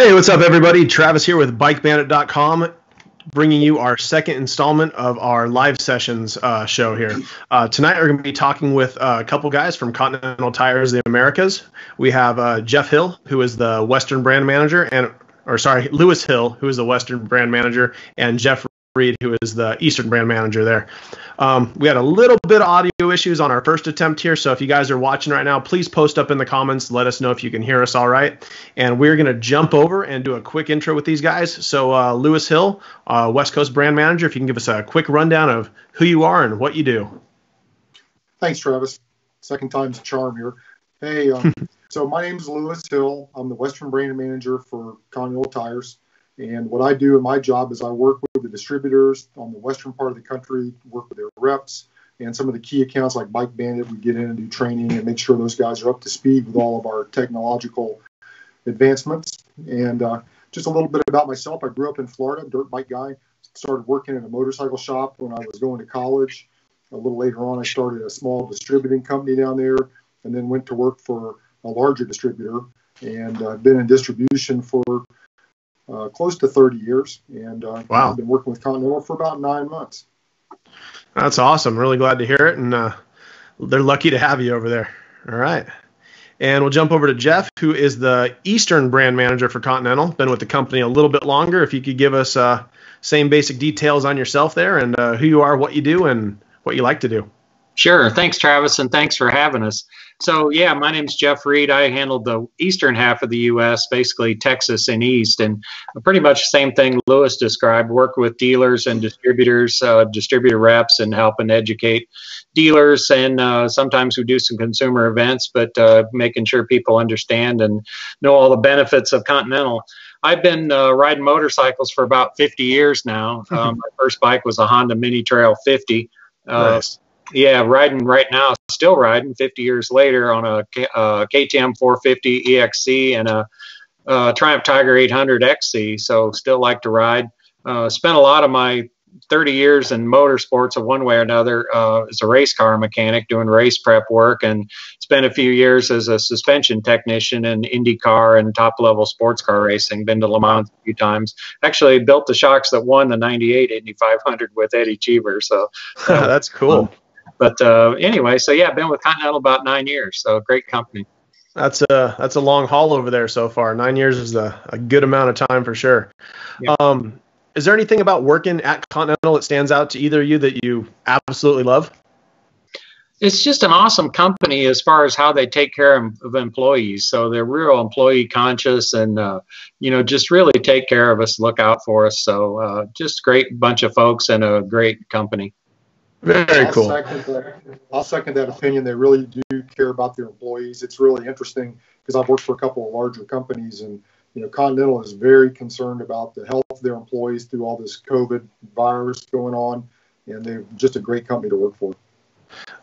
Hey, what's up, everybody? Travis here with BikeBandit.com, bringing you our second installment of our live sessions uh, show here. Uh, tonight, we're going to be talking with uh, a couple guys from Continental Tires, of the Americas. We have uh, Jeff Hill, who is the Western brand manager, and or sorry, Lewis Hill, who is the Western brand manager, and Jeff Reed, who is the Eastern brand manager there. Um, we had a little bit of audio issues on our first attempt here, so if you guys are watching right now, please post up in the comments. Let us know if you can hear us all right. And we're going to jump over and do a quick intro with these guys. So, uh, Lewis Hill, uh, West Coast brand manager, if you can give us a quick rundown of who you are and what you do. Thanks, Travis. Second time's a charm here. Hey, um, so my name is Lewis Hill. I'm the Western brand manager for Continental Tires. And what I do in my job is I work with the distributors on the western part of the country, work with their reps, and some of the key accounts like Bike Bandit. We get in and do training and make sure those guys are up to speed with all of our technological advancements. And uh, just a little bit about myself. I grew up in Florida, dirt bike guy. Started working in a motorcycle shop when I was going to college. A little later on, I started a small distributing company down there, and then went to work for a larger distributor. And I've uh, been in distribution for uh, close to 30 years, and uh, wow. I've been working with Continental for about nine months. That's awesome. Really glad to hear it, and uh, they're lucky to have you over there. All right. And we'll jump over to Jeff, who is the Eastern brand manager for Continental. Been with the company a little bit longer. If you could give us uh, same basic details on yourself there and uh, who you are, what you do, and what you like to do. Sure. Thanks, Travis, and thanks for having us. So, yeah, my name's Jeff Reed. I handled the eastern half of the U.S., basically Texas and East, and pretty much the same thing Lewis described. Work with dealers and distributors, uh, distributor reps, and help and educate dealers. And uh, sometimes we do some consumer events, but uh, making sure people understand and know all the benefits of Continental. I've been uh, riding motorcycles for about 50 years now. Um, my first bike was a Honda Mini Trail 50. Uh, nice yeah, riding right now, still riding 50 years later on a KTM 450 EXC and a Triumph Tiger 800 XC. So still like to ride. Uh, spent a lot of my 30 years in motorsports of one way or another uh, as a race car mechanic doing race prep work and spent a few years as a suspension technician in IndyCar and top level sports car racing. Been to Le Mans a few times. Actually built the shocks that won the 98 Indy 500 with Eddie Cheever. So that's cool. But uh, anyway, so yeah, I've been with Continental about nine years, so great company. That's a that's a long haul over there so far. Nine years is a, a good amount of time for sure. Yeah. Um, is there anything about working at Continental that stands out to either of you that you absolutely love? It's just an awesome company as far as how they take care of employees. So they're real employee conscious and, uh, you know, just really take care of us, look out for us. So uh, just great bunch of folks and a great company. Very I'll cool. Second that, I'll second that opinion. They really do care about their employees. It's really interesting because I've worked for a couple of larger companies, and you know, Continental is very concerned about the health of their employees through all this COVID virus going on, and they're just a great company to work for.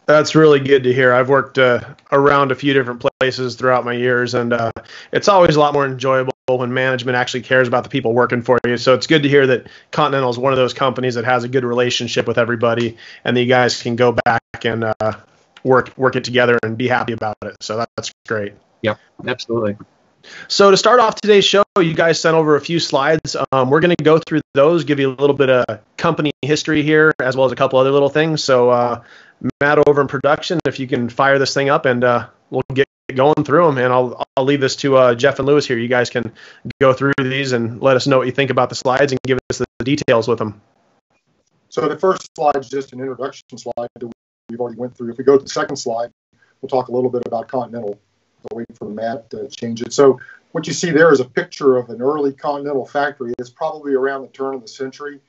That's really good to hear. I've worked uh, around a few different places throughout my years, and uh, it's always a lot more enjoyable when management actually cares about the people working for you. So it's good to hear that Continental is one of those companies that has a good relationship with everybody, and that you guys can go back and uh, work work it together and be happy about it. So that's great. Yeah, absolutely. So to start off today's show, you guys sent over a few slides. Um, we're going to go through those, give you a little bit of company history here, as well as a couple other little things. So uh, Matt over in production, if you can fire this thing up, and uh, we'll get going through them. And I'll I'll leave this to uh, Jeff and Lewis here. You guys can go through these and let us know what you think about the slides and give us the details with them. So the first slide is just an introduction slide that we've already went through. If we go to the second slide, we'll talk a little bit about Continental. I'll wait for Matt to change it. So what you see there is a picture of an early Continental factory. It's probably around the turn of the century.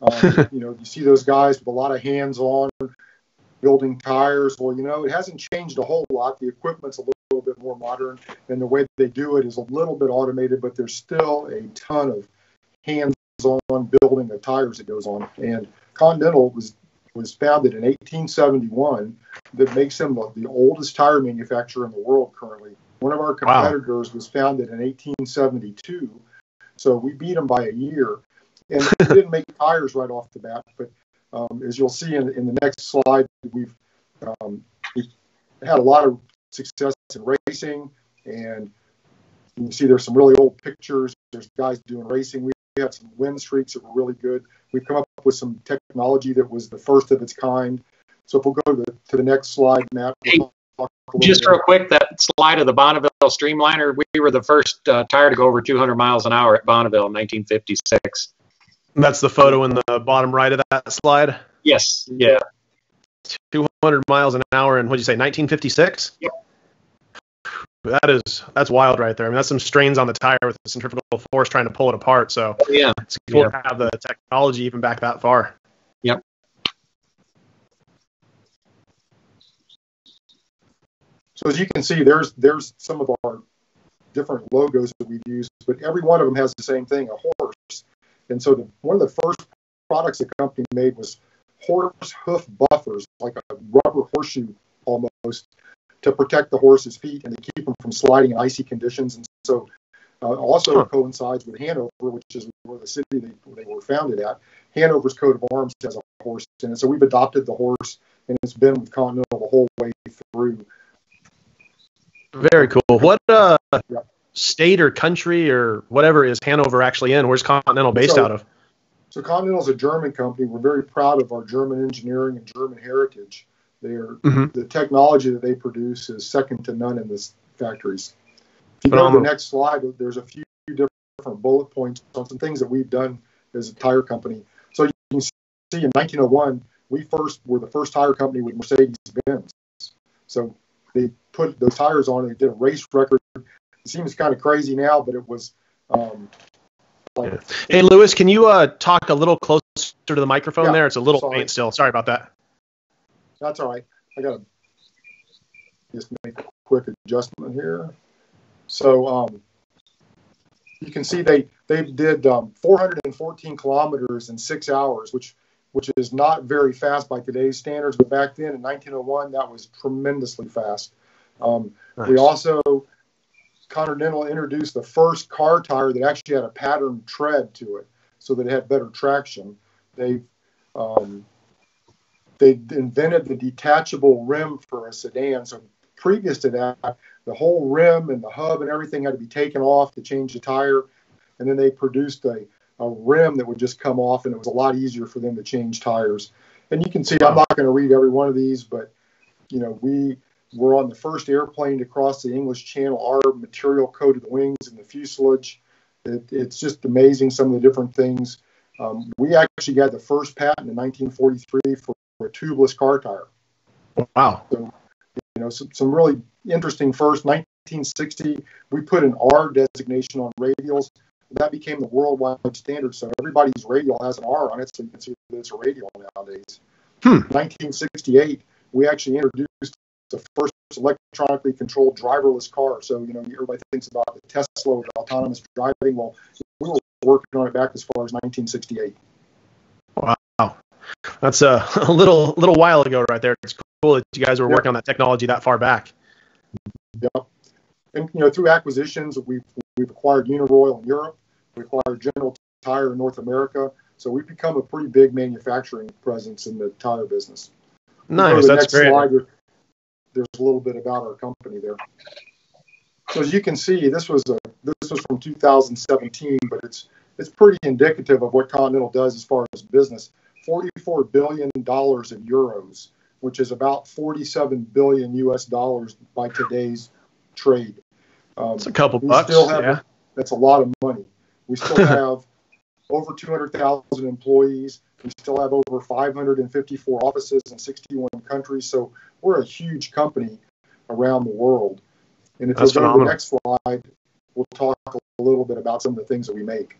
Um, you know, you see those guys with a lot of hands-on building tires. Well, you know, it hasn't changed a whole lot. The equipment's a little, little bit more modern, and the way they do it is a little bit automated, but there's still a ton of hands-on building of tires that goes on. And Continental was was founded in 1871. That makes them the, the oldest tire manufacturer in the world currently. One of our competitors wow. was founded in 1872, so we beat them by a year. And they didn't make tires right off the bat, but um, as you'll see in, in, the next slide, we've, um, we've had a lot of success in racing, and You can see there's some really old pictures. There's guys doing racing. We have some win streaks that were really good. We've come up with some technology that was the first of its kind. So if we'll go to the, to the next slide, Matt. We'll just real quick, that slide of the Bonneville Streamliner, we were the first uh, tire to go over 200 miles an hour at Bonneville in 1956. And That's the photo in the bottom right of that slide? Yes. Yeah. 200 miles an hour in, what did you say, 1956? Yep. That is that's wild right there. I mean, that's some strains on the tire with the centrifugal force trying to pull it apart. So oh, yeah, it's cool yeah. to have the technology even back that far. Yep. So as you can see, there's there's some of our different logos that we've used, but every one of them has the same thing, a horse. And so the, one of the first products the company made was horse hoof buffers, like a rubber horseshoe almost, to protect the horse's feet and to keep them from sliding in icy conditions. And so uh, also huh. coincides with Hanover, which is where the city they, they were founded at. Hanover's coat of arms has a horse in it. So we've adopted the horse, and it's been with Continental the whole way through. Very cool. What uh, yeah. state or country or whatever is Hanover actually in? Where's Continental based so, out of? So Continental is a German company. We're very proud of our German engineering and German heritage. They are mm-hmm. the technology that they produce is second to none in this factories. If you go to the next slide, there's a few different bullet points on some things that we've done as a tire company. So you can see in 1901, we first were the first tire company with Mercedes Benz. So they put those tires on and they did a race record. It seems kind of crazy now, but it was. Um, like, hey, Lewis, can you uh, talk a little closer to the microphone yeah, there? It's a little sorry. faint still. Sorry about that. That's all right. I got to just make a quick adjustment here. So um, you can see they they did um, 414 kilometers in six hours, which which is not very fast by today's standards, but back then in 1901 that was tremendously fast. Um, nice. We also Continental introduced the first car tire that actually had a pattern tread to it, so that it had better traction. They um, they invented the detachable rim for a sedan. So previous to that, the whole rim and the hub and everything had to be taken off to change the tire. And then they produced a, a rim that would just come off, and it was a lot easier for them to change tires. And you can see, I'm not going to read every one of these, but you know, we were on the first airplane to cross the English Channel. Our material coated the wings and the fuselage. It, it's just amazing some of the different things. Um, we actually got the first patent in 1943 for a tubeless car tire. Wow. So, you know, some, some really interesting first. 1960, we put an R designation on radials. That became the worldwide standard. So everybody's radial has an R on it, so you can see that it's a radial nowadays. Hmm. 1968, we actually introduced the first electronically controlled driverless car. So, you know, everybody thinks about the Tesla with autonomous driving. Well, we were working on it back as far as 1968. Wow. That's a, a little little while ago right there. It's cool that you guys were working on that technology that far back. Yep. And you know, through acquisitions, we've we've acquired Uniroyal in Europe, we acquired General Tire in North America, so we've become a pretty big manufacturing presence in the tire business. Nice, that's great. Slide, there's a little bit about our company there. So as you can see, this was a this was from 2017, but it's it's pretty indicative of what Continental does as far as business. 44 billion dollars in euros, which is about 47 billion U.S. dollars by today's trade. Um, it's a couple bucks. Have, yeah. That's a lot of money. We still have over 200,000 employees. We still have over 554 offices in 61 countries. So we're a huge company around the world. And if That's you go to the next slide, we'll talk a little bit about some of the things that we make.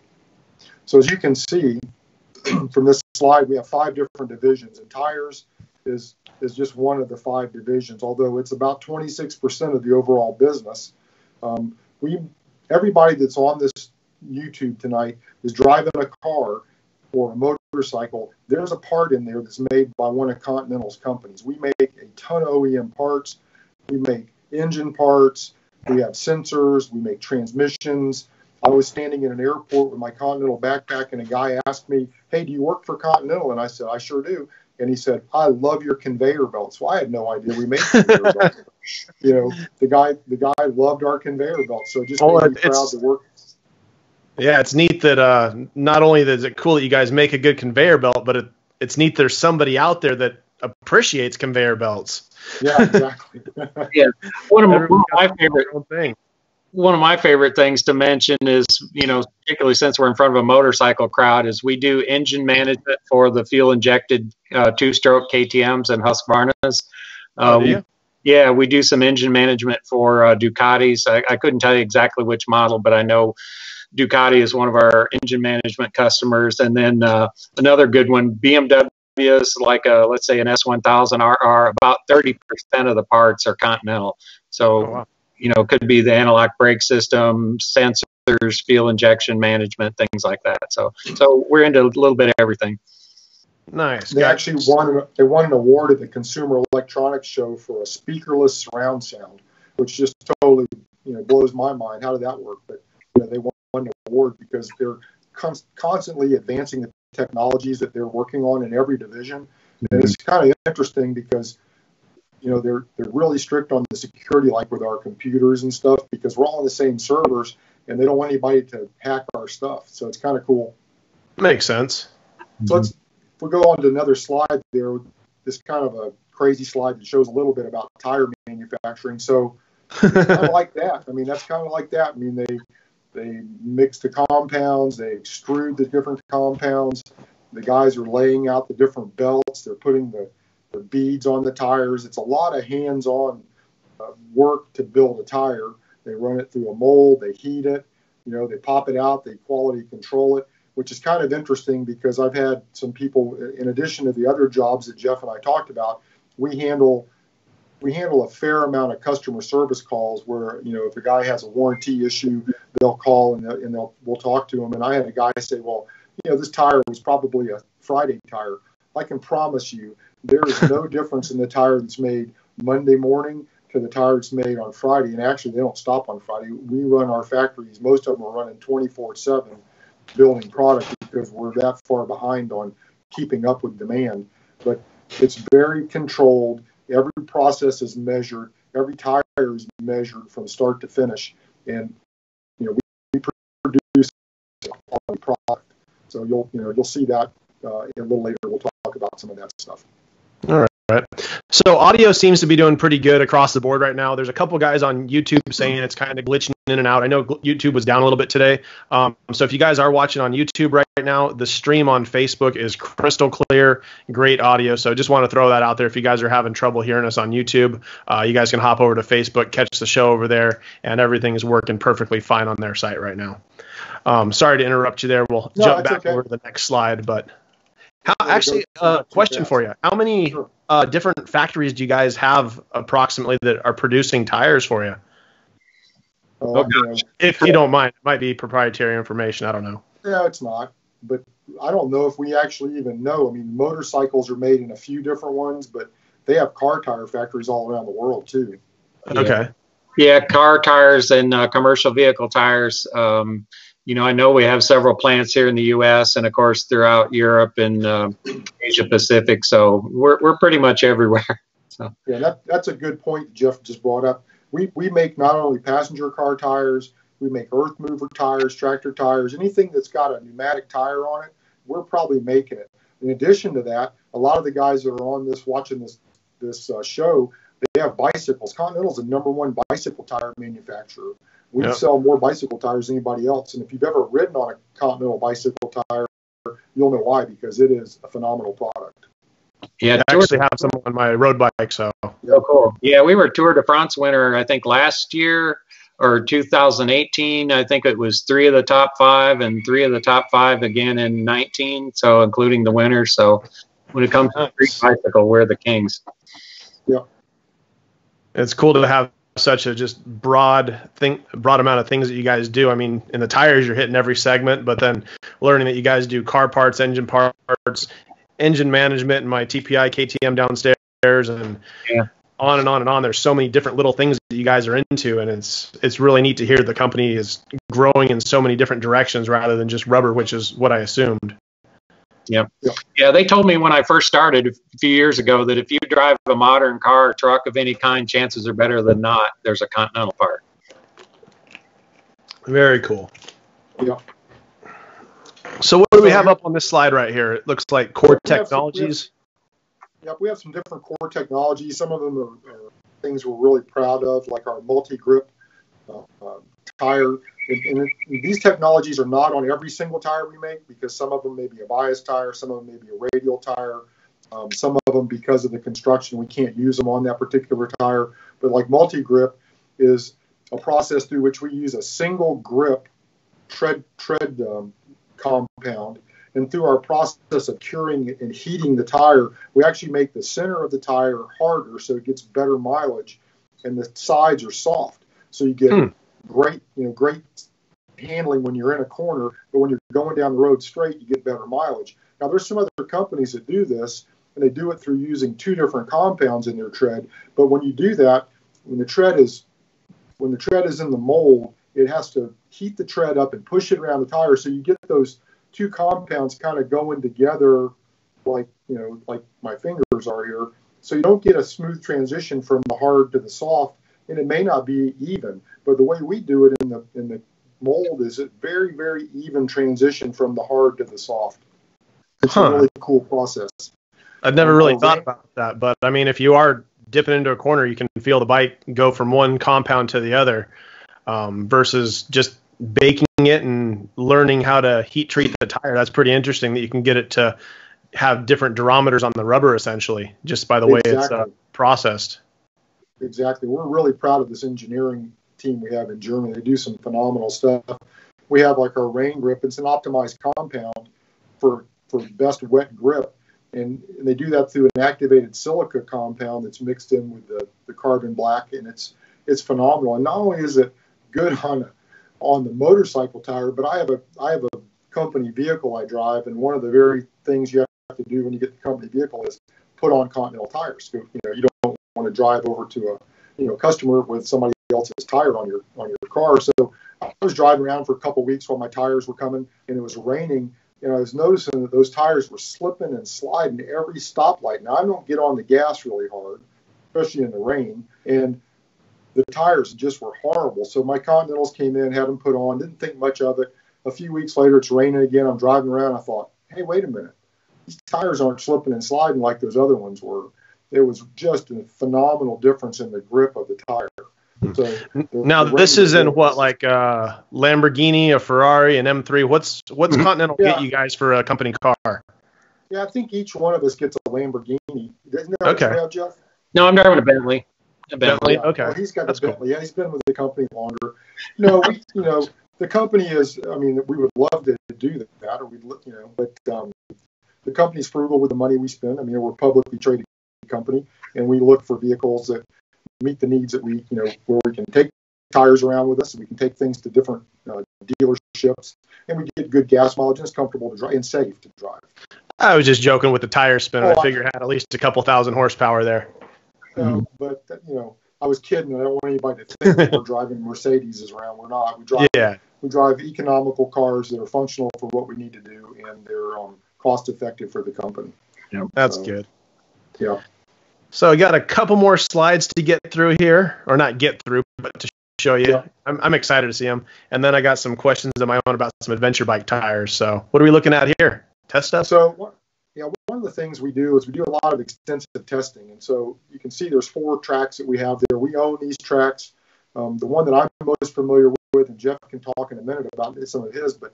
So as you can see from this slide, we have five different divisions, and tires is is just one of the five divisions. Although it's about 26% of the overall business. Um, we everybody that's on this YouTube tonight is driving a car or a motorcycle. There's a part in there that's made by one of Continental's companies. We make ton of OEM parts. We make engine parts. We have sensors. We make transmissions. I was standing in an airport with my Continental backpack, and a guy asked me, Hey, do you work for Continental? And I said, I sure do. And he said, I love your conveyor belts. Well, I had no idea we made conveyor belts. you know, the guy the guy loved our conveyor belt, so it just Well, made me proud to work. Yeah, it's neat that uh, not only is it cool that you guys make a good conveyor belt, but it, it's neat there's somebody out there that appreciates conveyor belts. Yeah, exactly. One of, my, one of my favorite their own thing. one of my favorite things to mention is, you know, particularly since we're in front of a motorcycle crowd, is we do engine management for the fuel injected uh, two stroke KTMs and Husqvarnas. Oh, Uh, do yeah, we do some engine management for uh, Ducatis. I, I couldn't tell you exactly which model, but I know Ducati is one of our engine management customers. And then uh, another good one, BMW is like a, let's say an S1000 RR, about 30% of the parts are Continental. So, Oh, wow. you know, could be the analog brake system, sensors, fuel injection management, things like that. So, so we're into a little bit of everything. Nice. They Got- actually won they won an award at the Consumer Electronics Show for a speakerless surround sound, which just totally you know blows my mind. How did that work? But you know, they won an award because they're constantly advancing the technologies that they're working on in every division, and it's kind of interesting because you know they're they're really strict on the security, like with our computers and stuff, because we're all on the same servers, and they don't want anybody to hack our stuff. So it's kind of cool. Makes sense. So let's if we go on to another slide there, this kind of a crazy slide that shows a little bit about tire manufacturing. So kind of like that. I mean, that's kind of like that. I mean, they they mix the compounds, they extrude the different compounds. The guys are laying out the different belts. They're putting the, the beads on the tires. It's a lot of hands-on uh, work to build a tire. They run it through a mold, they heat it, you know, they pop it out, they quality control it, which is kind of interesting because I've had some people, in addition to the other jobs that Jeff and I talked about, we handle we handle a fair amount of customer service calls where you know if a guy has a warranty issue they'll call and, they'll, and they'll we'll talk to him. And i had a guy say well you know this tire was probably a friday tire. I can promise you there is no difference in the tire that's made monday morning to the tire that's made on friday. And actually they don't stop on friday. We run our factories most of them are running 24 7 building product because we're that far behind on keeping up with demand. But it's very controlled every process is measured every tire is measured from start to finish. And you know we, produce a quality product. So you'll you know you'll see that uh, a little later. We'll talk about some of that stuff All right. So audio seems to be doing pretty good across the board right now. There's a couple guys on YouTube saying it's kind of glitching in and out. I know YouTube was down a little bit today. Um, so if you guys are watching on YouTube right now, the stream on Facebook is crystal clear, great audio. So just want to throw that out there. If you guys are having trouble hearing us on YouTube, uh, you guys can hop over to Facebook, catch the show over there, and everything is working perfectly fine on their site right now. Um, sorry to interrupt you there. We'll No, jump back okay. over to the next slide, but how actually go- uh, question fast. for you? How many Sure. uh, different factories do you guys have approximately that are producing tires for you? Oh, you If you don't mind, it might be proprietary information. I don't know. Yeah, it's not. But I don't know if we actually even know. I mean, motorcycles are made in a few different ones, but they have car tire factories all around the world too. Yeah. Okay. Yeah, car tires and uh, commercial vehicle tires. Um, you know, I know we have several plants here in the U.S. and of course throughout Europe and uh, Asia Pacific. So we're we're pretty much everywhere. Yeah, that, that's a good point Jeff just brought up. We, we make not only passenger car tires, we make earth mover tires, tractor tires, anything that's got a pneumatic tire on it, we're probably making it. In addition to that, a lot of the guys that are on this watching this this uh, show, they have bicycles. Continental's the number one bicycle tire manufacturer. We Yep. sell more bicycle tires than anybody else. And if you've ever ridden on a Continental bicycle tire, you'll know why because it is a phenomenal product. Yeah, I actually have some on my road bike, so oh, cool. Yeah, we were Tour de France winner. I think last year or 2018. I think it was three of the top five and three of the top five again in 19. So including the winner. So when it comes to street bicycle, we're the kings. Yeah, it's cool to have such a just broad thing, broad amount of things that you guys do. I mean, in the tires, you're hitting every segment, but then learning that you guys do car parts, engine parts, engine management, and my TPI KTM downstairs, and Yeah. on and on and on. There's so many different little things that you guys are into, and it's it's really neat to hear the company is growing in so many different directions rather than just rubber, which is what I assumed. Yep. yep. Yeah, they told me when I first started a few years ago that if you drive a modern car or truck of any kind, chances are better than not there's a Continental part. Very cool. Yep. So what do we have up on this slide right here? It looks like core technologies. Some, we have, yep, we have some different core technologies. Some of them are, are things we're really proud of, like our multi-grip uh, uh, tire. And, and, these technologies are not on every single tire we make because some of them may be a bias tire, some of them may be a radial tire, um, some of them because of the construction we can't use them on that particular tire. But like multi-grip is a process through which we use a single grip tread tread um, compound. And through our process of curing and heating the tire, we actually make the center of the tire harder so it gets better mileage, and the sides are soft. So you get hmm. Great, you know, great handling when you're in a corner, but when you're going down the road straight, you get better mileage. Now, there's some other companies that do this, and they do it through using two different compounds in their tread. But when you do that, when the tread is when the tread is in the mold, it has to heat the tread up and push it around the tire, so you get those two compounds kind of going together, like you know, like my fingers are here. So you don't get a smooth transition from the hard to the soft, and it may not be even. But the way we do it in the in the mold is a very very even transition from the hard to the soft. It's huh. a really cool process. I've never really thought about that, but I mean, if you are dipping into a corner, you can feel the bike go from one compound to the other, um, versus just baking it and learning how to heat treat the tire. That's pretty interesting that you can get it to have different durometers on the rubber essentially just by the way exactly. it's uh, processed. Exactly. We're really proud of this engineering team we have in Germany. They do some phenomenal stuff. We have like our rain grip. It's an optimized compound for for best wet grip. And, and they do that through an activated silica compound that's mixed in with the, the carbon black and it's it's phenomenal. And not only is it good on on the motorcycle tire, but I have a I have a company vehicle I drive, and one of the very things you have to do when you get the company vehicle is put on Continental tires. You know, you don't want to drive over to a you know customer with somebody else's tire on your on your car. So I was driving around for a couple weeks while my tires were coming, and it was raining. And I was noticing that those tires were slipping and sliding every stoplight. Now I don't get on the gas really hard, especially in the rain, and the tires just were horrible. So my Continentals came in, had them put on, didn't think much of it. A few weeks later, it's raining again. I'm driving around. I thought, hey, wait a minute. These tires aren't slipping and sliding like those other ones were. There was just a phenomenal difference in the grip of the tire. So the, now the this is in what like uh, Lamborghini, a Ferrari, an M3. What's what's mm-hmm. Continental yeah. get you guys for a company car? Yeah, I think each one of us gets a Lamborghini. Isn't that okay. Have, Jeff? No, I'm driving a Bentley. A Bentley. Yeah. Okay. Well, he's got That's a Bentley. Cool. Yeah, he's been with the company longer. No, we, you know, the company is. I mean, we would love to do that, or we'd, you know, but um, the company's frugal with the money we spend. I mean, we're publicly traded company, and we look for vehicles that meet the needs that we, you know, where we can take tires around with us, and we can take things to different uh, dealerships, and we get good gas mileage, and it's comfortable to drive and safe to drive. I was just joking with the tire spin. Oh, I figure it had at least a couple thousand horsepower there. Mm-hmm. but you know, I was kidding. I don't want anybody to think we're driving Mercedes around. We're not. We drive. Yeah. We drive economical cars that are functional for what we need to do, and they're um, cost effective for the company. Yeah, that's so, good. Yeah. So I got a couple more slides to get through here, or not get through, but to show you. Yeah. I'm, I'm excited to see them. And then I got some questions of my own about some adventure bike tires. So what are we looking at here? Test stuff. So yeah, one of the things we do is we do a lot of extensive testing. And so you can see there's four tracks that we have there. We own these tracks. Um, the one that I'm most familiar with, and Jeff can talk in a minute about some of his, but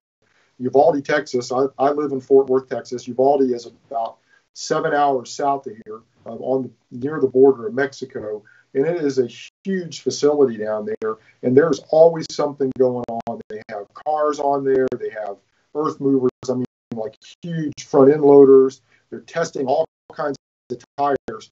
Uvalde, Texas. I, I live in Fort Worth, Texas. Uvalde is about seven hours south of here, uh, on near the border of Mexico, and it is a huge facility down there. And there's always something going on. They have cars on there. They have earth movers. I mean, like huge front end loaders. They're testing all kinds of tires,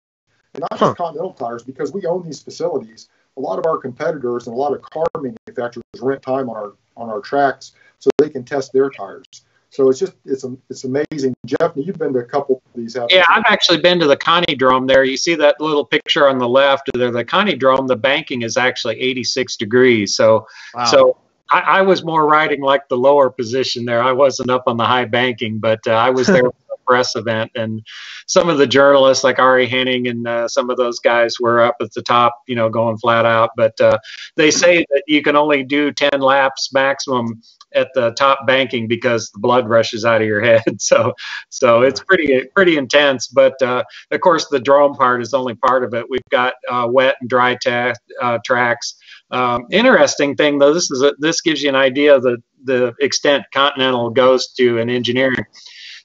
and not huh. just Continental tires, because we own these facilities. A lot of our competitors and a lot of car manufacturers rent time on our on our tracks so they can test their tires. So it's just it's it's amazing. Jeff, you've been to a couple of these. Yeah, I've actually been to the Conti-Drome there. You see that little picture on the left there. The Conti-Drome, the banking is actually 86 degrees. So wow. so I, I, was more riding like the lower position there. I wasn't up on the high banking, but uh, I was there for a press event. And some of the journalists, like Ari Henning and uh, some of those guys, were up at the top, you know, going flat out. But uh, they say that you can only do 10 laps maximum at the top banking because the blood rushes out of your head. So, so it's pretty pretty intense. But uh, of course, the drone part is only part of it. We've got uh, wet and dry ta- uh, tracks. Um, interesting thing though, this is a, this gives you an idea of the the extent Continental goes to in engineering.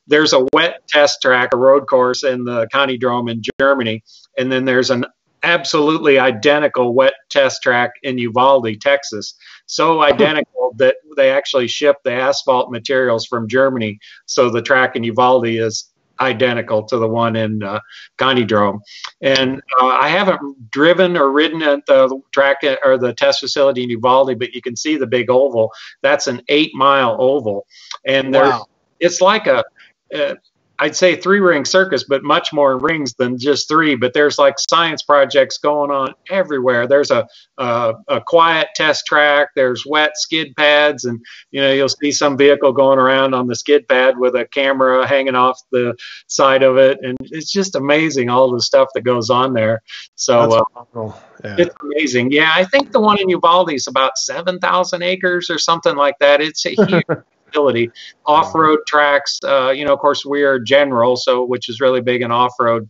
There's a wet test track, a road course in the Conti-Drome in Germany, and then there's an absolutely identical wet test track in Uvalde, Texas. So identical that they actually ship the asphalt materials from Germany. So the track in Uvalde is identical to the one in uh, Conti-Drome. And uh, I haven't driven or ridden at the track or the test facility in Uvalde, but you can see the big oval. That's an eight mile oval. And wow. it's like a, uh, I'd say three ring circus, but much more rings than just three. But there's like science projects going on everywhere. There's a, a, a quiet test track. There's wet skid pads, and you know you'll see some vehicle going around on the skid pad with a camera hanging off the side of it, and it's just amazing all the stuff that goes on there. So uh, yeah. it's amazing. Yeah, I think the one in Uvalde is about seven thousand acres or something like that. It's a huge facility. Off-road tracks, uh, you know, of course, we are general, so which is really big in off-road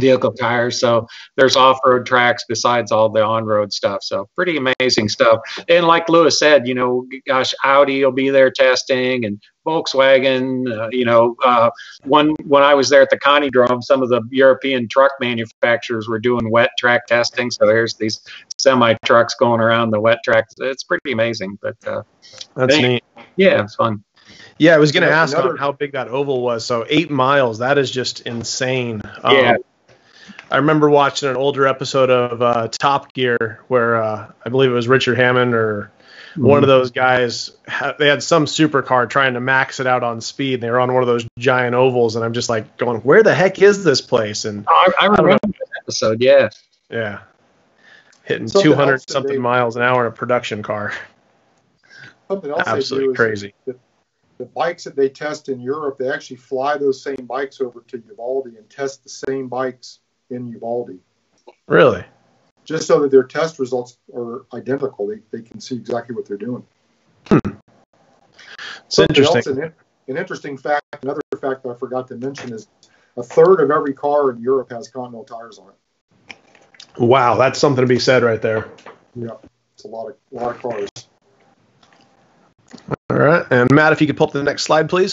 vehicle tires. So there's off-road tracks besides all the on-road stuff. So pretty amazing stuff. And like Lewis said, you know, gosh, Audi will be there testing and Volkswagen. Uh, you know, uh, one when I was there at the Conti-Drome, some of the European truck manufacturers were doing wet track testing. So there's these semi trucks going around the wet tracks. It's pretty amazing. But uh, that's neat. Yeah, it's fun. Yeah, I was going to ask another... how big that oval was. So eight miles. That is just insane. Yeah. Um, I remember watching an older episode of uh, Top Gear where uh, I believe it was Richard Hammond or mm-hmm. one of those guys. Ha- they had some supercar trying to max it out on speed. They were on one of those giant ovals, and I'm just like going, "Where the heck is this place?" And oh, I, I remember that episode. Yeah. Yeah. Hitting 200 something they, miles an hour in a production car. Something else absolutely crazy. The, the bikes that they test in Europe, they actually fly those same bikes over to Uvalde and test the same bikes in Uvalde. Really? Just so that their test results are identical. They, they can see exactly what they're doing. Hmm. It's interesting. Else, an, an interesting fact, another fact that I forgot to mention is a third of every car in Europe has Continental tires on it. Wow, that's something to be said right there. Yeah, it's a lot of a lot of cars. All right, and Matt, if you could pull up the next slide, please.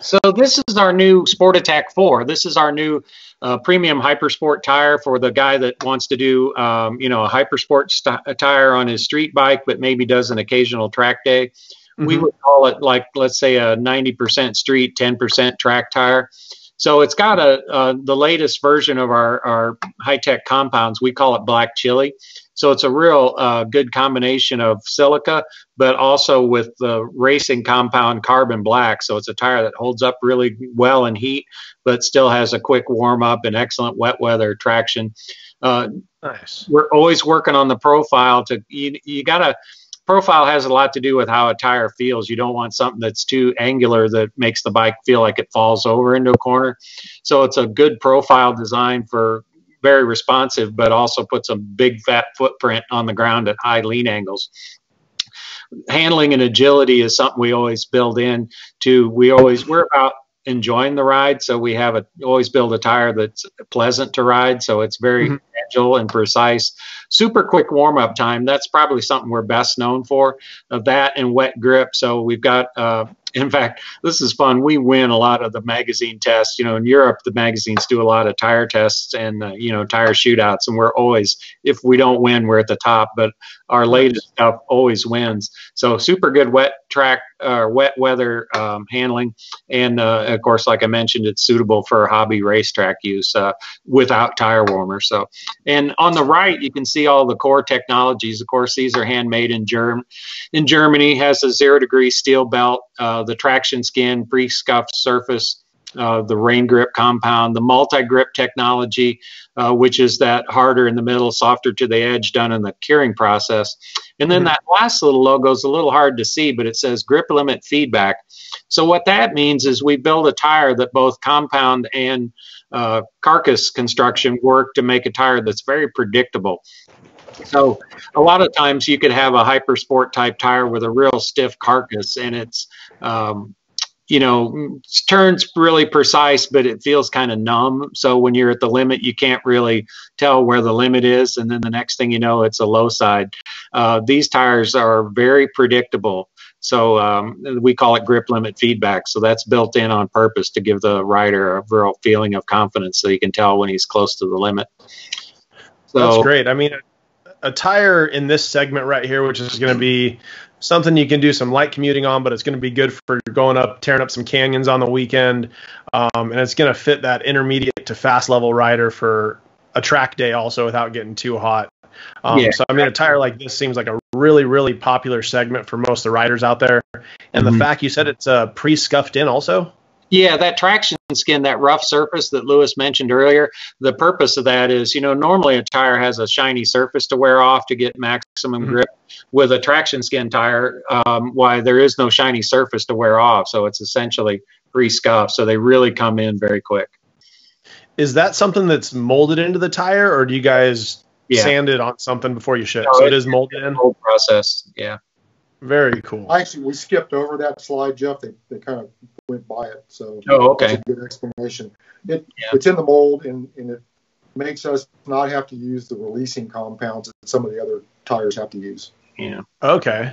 So this is our new Sport Attack 4. This is our new uh, premium hypersport tire for the guy that wants to do, um, you know, a hypersport st- tire on his street bike, but maybe does an occasional track day. Mm-hmm. We would call it like, let's say, a 90% street, 10% track tire. So it's got a, uh, the latest version of our, our high tech compounds. We call it black chili. So it's a real uh, good combination of silica, but also with the racing compound carbon black. So it's a tire that holds up really well in heat, but still has a quick warm up and excellent wet weather traction. Uh, nice. We're always working on the profile to you, you got to profile has a lot to do with how a tire feels. You don't want something that's too angular that makes the bike feel like it falls over into a corner. So it's a good profile design for very responsive, but also puts a big fat footprint on the ground at high lean angles. Handling and agility is something we always build in to. We always we're about enjoying the ride. So we have a always build a tire that's pleasant to ride. So it's very mm-hmm. agile and precise. Super quick warm up time. That's probably something we're best known for. Of that and wet grip. So we've got uh, in fact, this is fun. We win a lot of the magazine tests. You know, in Europe, the magazines do a lot of tire tests and uh, you know tire shootouts, and we're always, if we don't win, we're at the top. But our latest stuff always wins. So super good wet track, uh, wet weather um, handling, and uh, of course, like I mentioned, it's suitable for hobby racetrack use uh, without tire warmer. So, and on the right, you can see all the core technologies. Of course, these are handmade in Germ in Germany. Has a zero degree steel belt. Uh, the traction skin, pre-scuffed surface, uh, the rain grip compound, the multi grip technology, uh, which is that harder in the middle, softer to the edge done in the curing process. And then mm-hmm. that last little logo is a little hard to see, but it says grip limit feedback. So what that means is we build a tire that both compound and uh, carcass construction work to make a tire that's very predictable. So a lot of times you could have a hyper sport type tire with a real stiff carcass and it's um, you know turns really precise but it feels kind of numb. So when you're at the limit you can't really tell where the limit is. And then the next thing you know it's a low side. Uh, these tires are very predictable. So um, we call it grip limit feedback. So that's built in on purpose to give the rider a real feeling of confidence so he can tell when he's close to the limit. So, that's great. I mean a tire in this segment right here, which is going to be something you can do some light commuting on, but it's going to be good for going up, tearing up some canyons on the weekend, um, and it's going to fit that intermediate to fast level rider for a track day also without getting too hot. Um, yeah. So I mean, a tire like this seems like a really, really popular segment for most of the riders out there. And mm-hmm. the fact you said it's uh, pre-scuffed in also. Yeah, that traction skin, that rough surface that Lewis mentioned earlier, the purpose of that is, you know, normally a tire has a shiny surface to wear off to get maximum mm-hmm. grip. With a traction skin tire, um, why there is no shiny surface to wear off, so it's essentially pre-scuffed, so they really come in very quick. Is that something that's molded into the tire, or do you guys yeah. sand it on something before you ship? No, so it is molded in. Mold process, yeah. Very cool. Actually, we skipped over that slide, Jeff. They, they kind of went by it. So oh, okay. That's a good explanation. It, yeah. It's in the mold, and, and it makes us not have to use the releasing compounds that some of the other tires have to use. Yeah. Okay.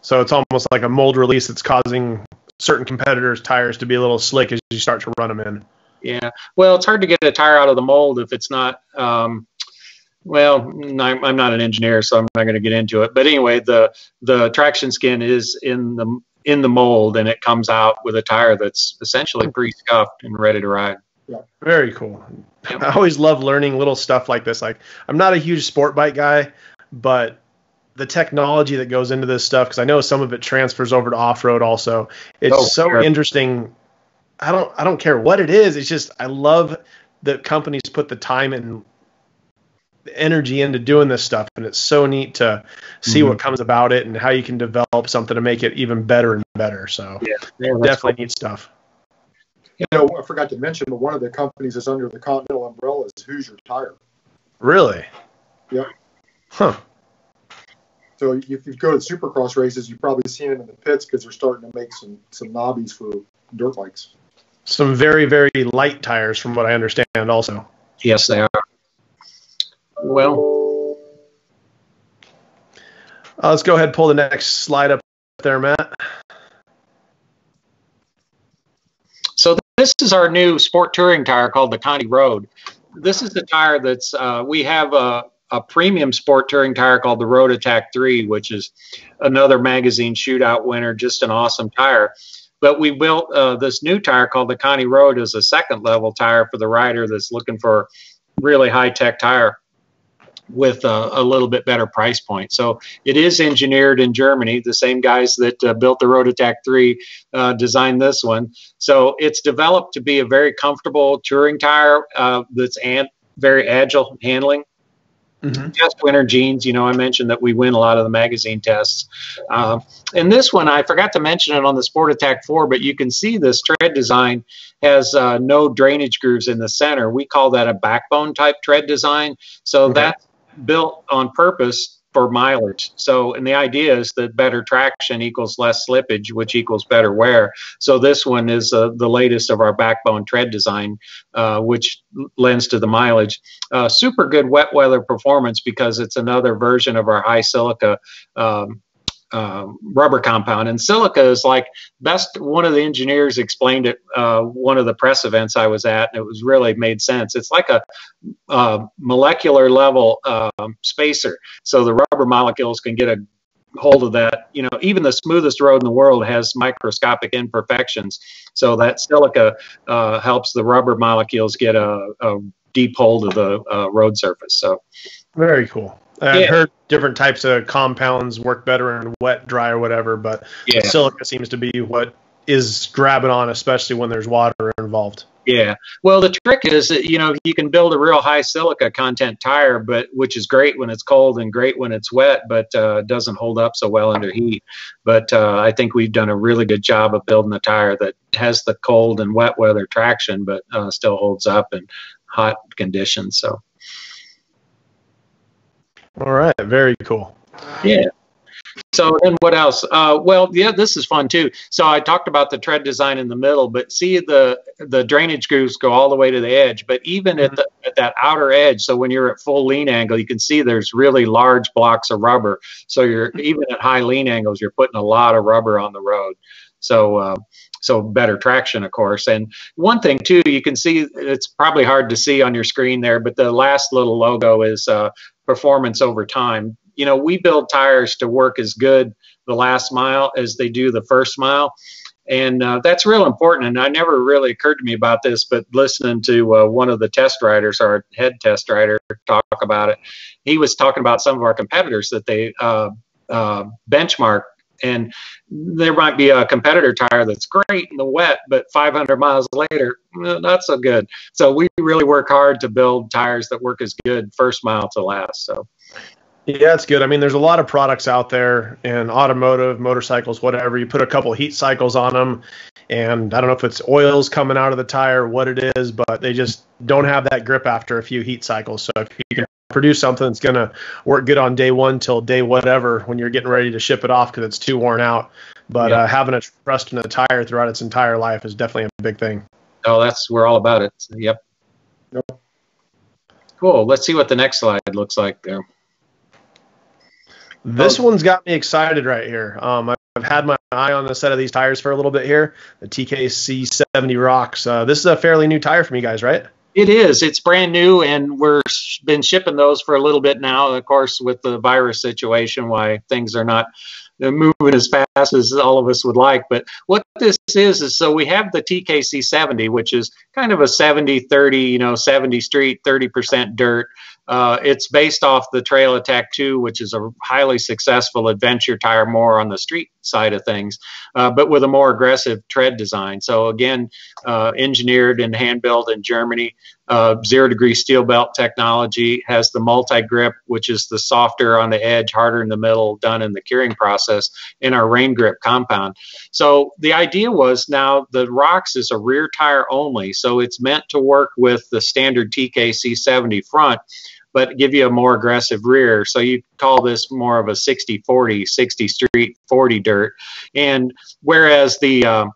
So it's almost like a mold release that's causing certain competitors' tires to be a little slick as you start to run them in. Yeah. Well, it's hard to get a tire out of the mold if it's not um, well, I'm not an engineer, so I'm not going to get into it. But anyway, the the traction skin is in the in the mold, and it comes out with a tire that's essentially pre-scuffed and ready to ride. Yeah, very cool. I always love learning little stuff like this. Like, I'm not a huge sport bike guy, but the technology that goes into this stuff, because I know some of it transfers over to off road also. It's oh, so sure. interesting. I don't I don't care what it is. It's just I love that companies put the time and energy into doing this stuff, and it's so neat to see mm-hmm. what comes about it and how you can develop something to make it even better and better. So yeah, yeah definitely cool. neat stuff. You know, I forgot to mention, but one of the companies that's under the Continental umbrella is Hoosier Tire. Really? Yep. Huh. So if you go to the Supercross races, you've probably seen them in the pits because they're starting to make some some knobbies for dirt bikes. Some very very light tires, from what I understand, also. Yes, they are. Well, uh, let's go ahead and pull the next slide up there, Matt. So this is our new sport touring tire called the Conti Road. This is the tire that's uh, we have a, a, premium sport touring tire called the Road Attack 3, which is another magazine shootout winner, just an awesome tire. But we built uh, this new tire called the Conti Road as a second level tire for the rider that's looking for really high tech tire with a, a, little bit better price point. So it is engineered in Germany. The same guys that uh, built the Road Attack 3 uh, designed this one. So it's developed to be a very comfortable touring tire uh, that's an- very agile handling. Mm-hmm. Test winner genes. You know, I mentioned that we win a lot of the magazine tests. Um, and this one, I forgot to mention it on the Sport Attack 4, but you can see this tread design has uh, no drainage grooves in the center. We call that a backbone type tread design. So okay. that's built on purpose for mileage. So, and the idea is that better traction equals less slippage, which equals better wear. So, this one is uh, the latest of our backbone tread design, uh, which lends to the mileage. Uh, super good wet weather performance because it's another version of our high silica um, um, rubber compound. And silica is like best. One of the engineers explained it. Uh, one of the press events I was at, and it was really made sense. It's like a, a molecular level um, spacer, so the rubber molecules can get a hold of that. You know, even the smoothest road in the world has microscopic imperfections. So that silica uh, helps the rubber molecules get a, a deep hold of the uh, road surface. So very cool. I've yeah. heard different types of compounds work better in wet, dry, or whatever, but yeah. silica seems to be what is grabbing on, especially when there's water involved. Yeah. Well, the trick is that, you know, you can build a real high silica content tire, but which is great when it's cold and great when it's wet, but uh, doesn't hold up so well under heat. But uh, I think we've done a really good job of building a tire that has the cold and wet weather traction, but uh, still holds up in hot conditions. So. All right. Very cool. Yeah. So then what else? Uh, well, yeah, this is fun too. So I talked about the tread design in the middle, but see the the drainage grooves go all the way to the edge. But even at, the, at that outer edge, so when you're at full lean angle, you can see there's really large blocks of rubber. So you're even at high lean angles, you're putting a lot of rubber on the road. So uh, so better traction, of course. And one thing too, you can see it's probably hard to see on your screen there, but the last little logo is uh, performance over time you know, we build tires to work as good the last mile as they do the first mile. And uh, that's real important. And I never really occurred to me about this, but listening to uh, one of the test riders, our head test rider, talk about it, he was talking about some of our competitors that they uh, uh benchmark. And there might be a competitor tire that's great in the wet, but 500 miles later, eh, not so good. So we really work hard to build tires that work as good first mile to last. So yeah, it's good. I mean, there's a lot of products out there in automotive, motorcycles, whatever. You put a couple heat cycles on them, and I don't know if it's oils coming out of the tire, what it is, but they just don't have that grip after a few heat cycles. So if you can produce something that's going to work good on day one till day whatever when you're getting ready to ship it off because it's too worn out. But yeah. uh, having a trust in a tire throughout its entire life is definitely a big thing. Oh, that's we're all about it. Yep. Yep. Cool. Let's see what the next slide looks like there. This oh. one's got me excited right here. Um, I've had my eye on the set of these tires for a little bit here. The TKC 70 Rocks. Uh, this is a fairly new tire for you guys, right? It is. It's brand new, and we're been shipping those for a little bit now. Of course, with the virus situation, why things are not uh, moving as fast as all of us would like. But what this is is so we have the TKC 70, which is kind of a 70 30, you know, 70 street, 30% dirt. Uh, it's based off the Trail Attack 2, which is a highly successful adventure tire, more on the street side of things, uh, but with a more aggressive tread design. So again, uh, engineered and hand built in Germany. Uh, zero degree steel belt technology has the multi grip, which is the softer on the edge, harder in the middle, done in the curing process in our rain grip compound. So the idea was now the Rocks is a rear tire only, so it's meant to work with the standard TKC 70 front but give you a more aggressive rear. So you call this more of a 60 40, 60 street, 40 dirt. And whereas the uh,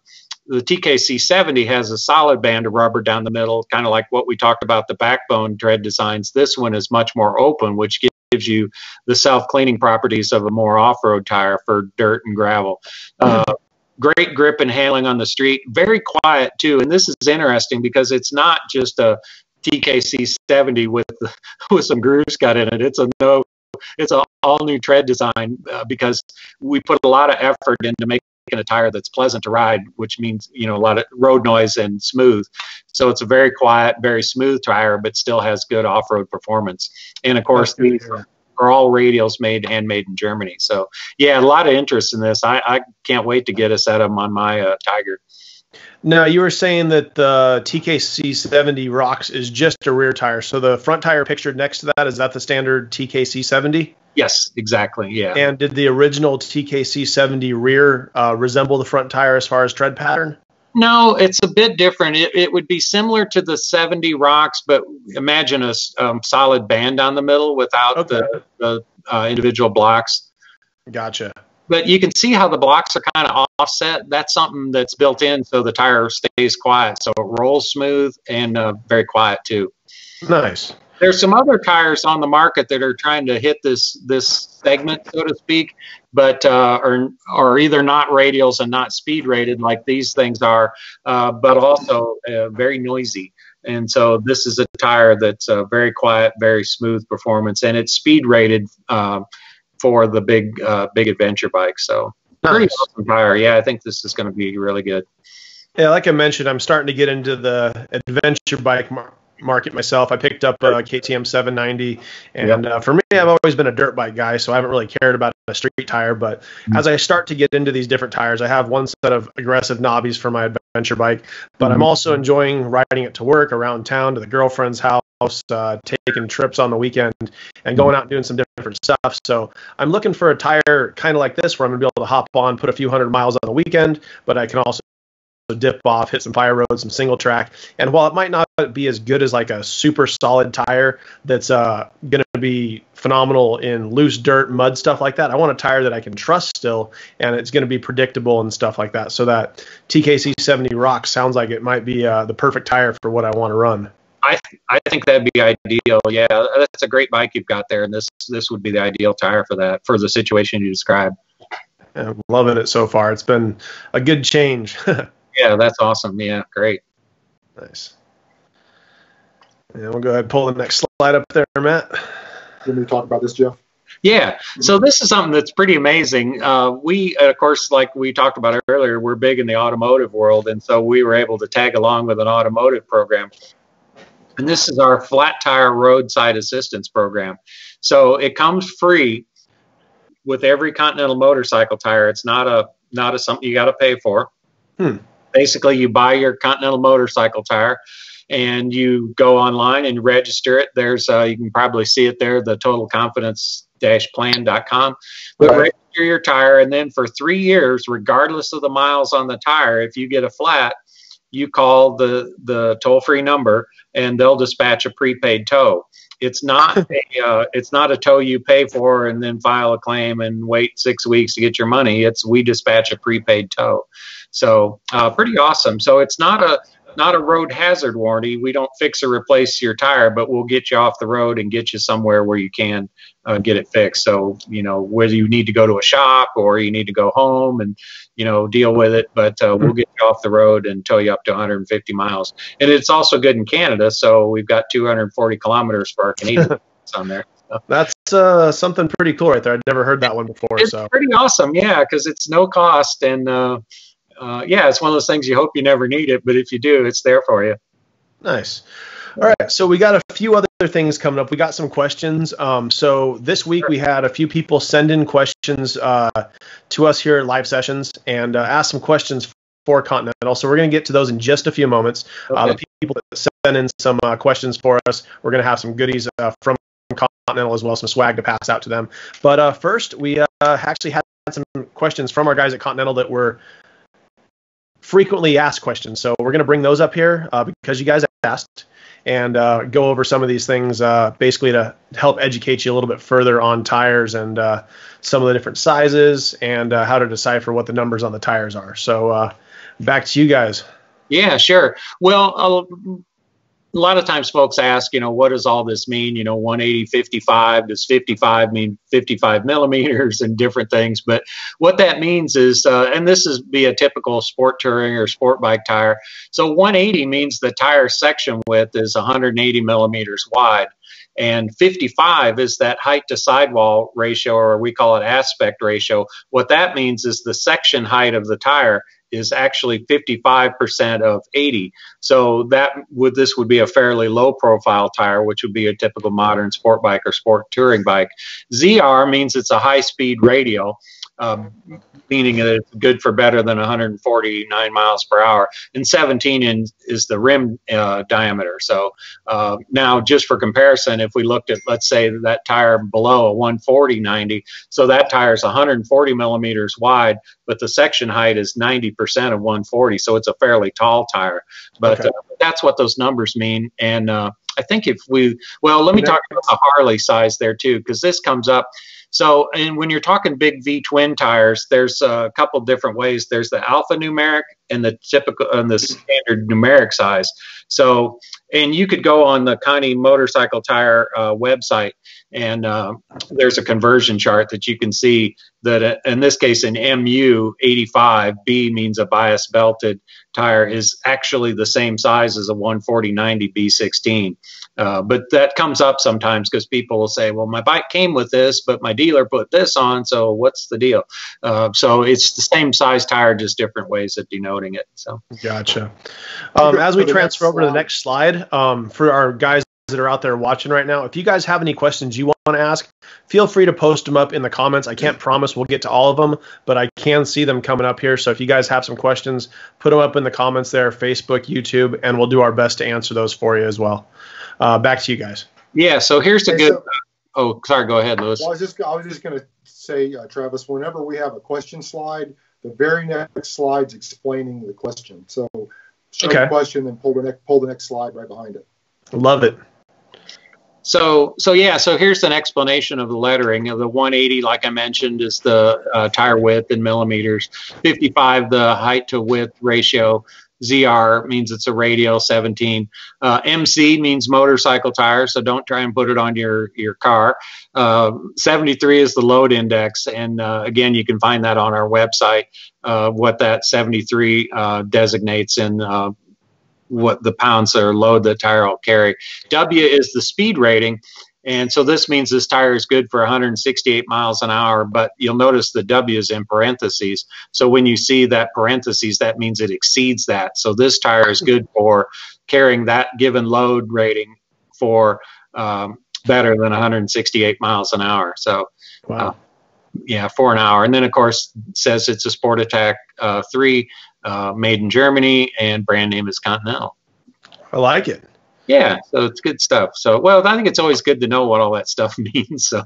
the TKC 70 has a solid band of rubber down the middle, kind of like what we talked about the backbone tread designs. This one is much more open, which gives you the self cleaning properties of a more off road tire for dirt and gravel. Uh, great grip and handling on the street, very quiet too. And this is interesting because it's not just a TKC 70 with with some grooves cut in it. It's a no, it's an all new tread design uh, because we put a lot of effort into making a tire that's pleasant to ride, which means you know a lot of road noise and smooth. So it's a very quiet, very smooth tire, but still has good off-road performance. And of course, these are all radials made handmade in Germany. So yeah, a lot of interest in this. I, I can't wait to get a set of them on my uh, Tiger. Now you were saying that the TKC 70 Rocks is just a rear tire. So the front tire pictured next to that is that the standard TKC 70? Yes, exactly. Yeah. And did the original TKC 70 rear uh, resemble the front tire as far as tread pattern? No, it's a bit different. It, it would be similar to the 70 Rocks, but imagine a um, solid band down the middle without okay. the, the uh, individual blocks. Gotcha but you can see how the blocks are kind of offset. That's something that's built in so the tire stays quiet. So it rolls smooth and uh, very quiet too. Nice. There's some other tires on the market that are trying to hit this this segment, so to speak, but uh, are are either not radials and not speed rated like these things are, uh, but also uh, very noisy. And so this is a tire that's uh, very quiet, very smooth performance, and it's speed rated uh, for the big uh, big adventure bike. So nice. pretty awesome tire. Yeah, I think this is going to be really good. Yeah, like I mentioned, I'm starting to get into the adventure bike mar- market myself. I picked up a KTM 790, and uh, for me, I've always been a dirt bike guy, so I haven't really cared about a street tire. But mm-hmm. as I start to get into these different tires, I have one set of aggressive knobbies for my adventure bike, but mm-hmm. I'm also enjoying riding it to work, around town, to the girlfriend's house, uh, taking trips on the weekend, and going out and doing some different stuff. So I'm looking for a tire kind of like this, where I'm gonna be able to hop on, put a few hundred miles on the weekend, but I can also dip off, hit some fire roads, some single track. And while it might not be as good as like a super solid tire that's uh, going to be phenomenal in loose dirt, mud, stuff like that, I want a tire that I can trust still and it's going to be predictable and stuff like that. So that TKC 70 Rock sounds like it might be uh, the perfect tire for what I want to run. I, I think that'd be ideal. Yeah, that's a great bike you've got there, and this this would be the ideal tire for that for the situation you described. I'm loving it so far. It's been a good change. Yeah, that's awesome. Yeah, great. Nice. Yeah, we'll go ahead and pull the next slide up there, Matt. You me to talk about this, Jeff? Yeah. So this is something that's pretty amazing. Uh, we, of course, like we talked about earlier, we're big in the automotive world, and so we were able to tag along with an automotive program. And this is our flat tire roadside assistance program. So it comes free with every Continental motorcycle tire. It's not a not a something you got to pay for. Hmm basically you buy your Continental motorcycle tire and you go online and register it. There's uh, you can probably see it there, the total confidence plan.com. But right. register your tire and then for three years, regardless of the miles on the tire, if you get a flat, you call the the toll free number and they'll dispatch a prepaid tow. It's not a uh, it's not a tow you pay for and then file a claim and wait six weeks to get your money. It's we dispatch a prepaid tow. So uh, pretty awesome. So it's not a not a road hazard warranty. We don't fix or replace your tire, but we'll get you off the road and get you somewhere where you can uh, get it fixed. So you know whether you need to go to a shop or you need to go home and you know deal with it, but uh, we'll get you off the road and tow you up to 150 miles. And it's also good in Canada, so we've got 240 kilometers for our Canadian on there. That's uh, something pretty cool right there. I'd never heard that one before. It's so pretty awesome, yeah, because it's no cost and uh, uh, yeah, it's one of those things you hope you never need it, but if you do, it's there for you. Nice. All right, so we got a few other things coming up. We got some questions. Um, so this week we had a few people send in questions uh, to us here at live sessions and uh, ask some questions for Continental. So we're going to get to those in just a few moments. Uh, the people that send in some uh, questions for us, we're going to have some goodies uh, from Continental as well, some swag to pass out to them. But first, we actually had some questions from our guys at Continental that were frequently asked questions. So we're going to bring those up here uh, because you guys asked and uh, go over some of these things uh, basically to help educate you a little bit further on tires and uh, some of the different sizes and uh, how to decipher what the numbers on the tires are. So uh, back to you guys. Yeah, sure. Well, a lot of times folks ask, you know, what does all this mean? You know, 180, 55, does 55 mean 55 millimeters and different things? But what that means is, uh, and this is be a typical sport touring or sport bike tire. So 180 means the tire section width is 180 millimeters wide. And 55 is that height to sidewall ratio, or we call it aspect ratio. What that means is the section height of the tire is actually 55% of 80. So that would this would be a fairly low profile tire, which would be a typical modern sport bike or sport touring bike. ZR means it's a high speed radial um, meaning that it's good for better than 149 miles per hour. And 17 in, is the rim uh, diameter. So uh, now, just for comparison, if we looked at, let's say, that tire below a 140 90, so that tire is 140 millimeters wide, but the section height is 90% of 140. So it's a fairly tall tire. But okay. uh, that's what those numbers mean. And uh, I think if we, well, let me talk about the Harley size there too, because this comes up. So, and when you're talking big V twin tires, there's a couple different ways. There's the alphanumeric and the typical and the standard numeric size. So, and you could go on the Conti motorcycle tire uh, website and uh, there's a conversion chart that you can see that uh, in this case an mu 85 b means a bias belted tire is actually the same size as a 140 90 b16 uh, but that comes up sometimes because people will say well my bike came with this but my dealer put this on so what's the deal? Uh, so it's the same size tire just different ways of denoting it so. Gotcha. Um, as we transfer over to the next slide um, for our guys that are out there watching right now if you guys have any questions you want to ask feel free to post them up in the comments. I can't promise we'll get to all of them, but I can see them coming up here. So if you guys have some questions, put them up in the comments there, Facebook, YouTube, and we'll do our best to answer those for you as well. Uh, back to you guys. Yeah. So here's the good. So, oh, sorry. Go ahead, Lewis. Well, I was just I was just going to say, uh, Travis, whenever we have a question slide, the very next slide's explaining the question. So show okay. the question, and pull the next pull the next slide right behind it. Love it. So, so yeah, so here's an explanation of the lettering. Of the 180, like I mentioned, is the uh, tire width in millimeters. 55, the height to width ratio. ZR means it's a radial 17. Uh, MC means motorcycle tire, so don't try and put it on your your car. Uh, 73 is the load index, and uh, again, you can find that on our website. Uh, what that 73 uh, designates in what the pounds or load the tire will carry. W is the speed rating. And so this means this tire is good for 168 miles an hour, but you'll notice the W is in parentheses. So when you see that parentheses, that means it exceeds that. So this tire is good for carrying that given load rating for um, better than 168 miles an hour. So, wow. Uh, yeah, for an hour. And then, of course, says it's a Sport Attack uh, 3 uh, made in Germany, and brand name is Continental. I like it. Yeah, so it's good stuff. So, well, I think it's always good to know what all that stuff means. So,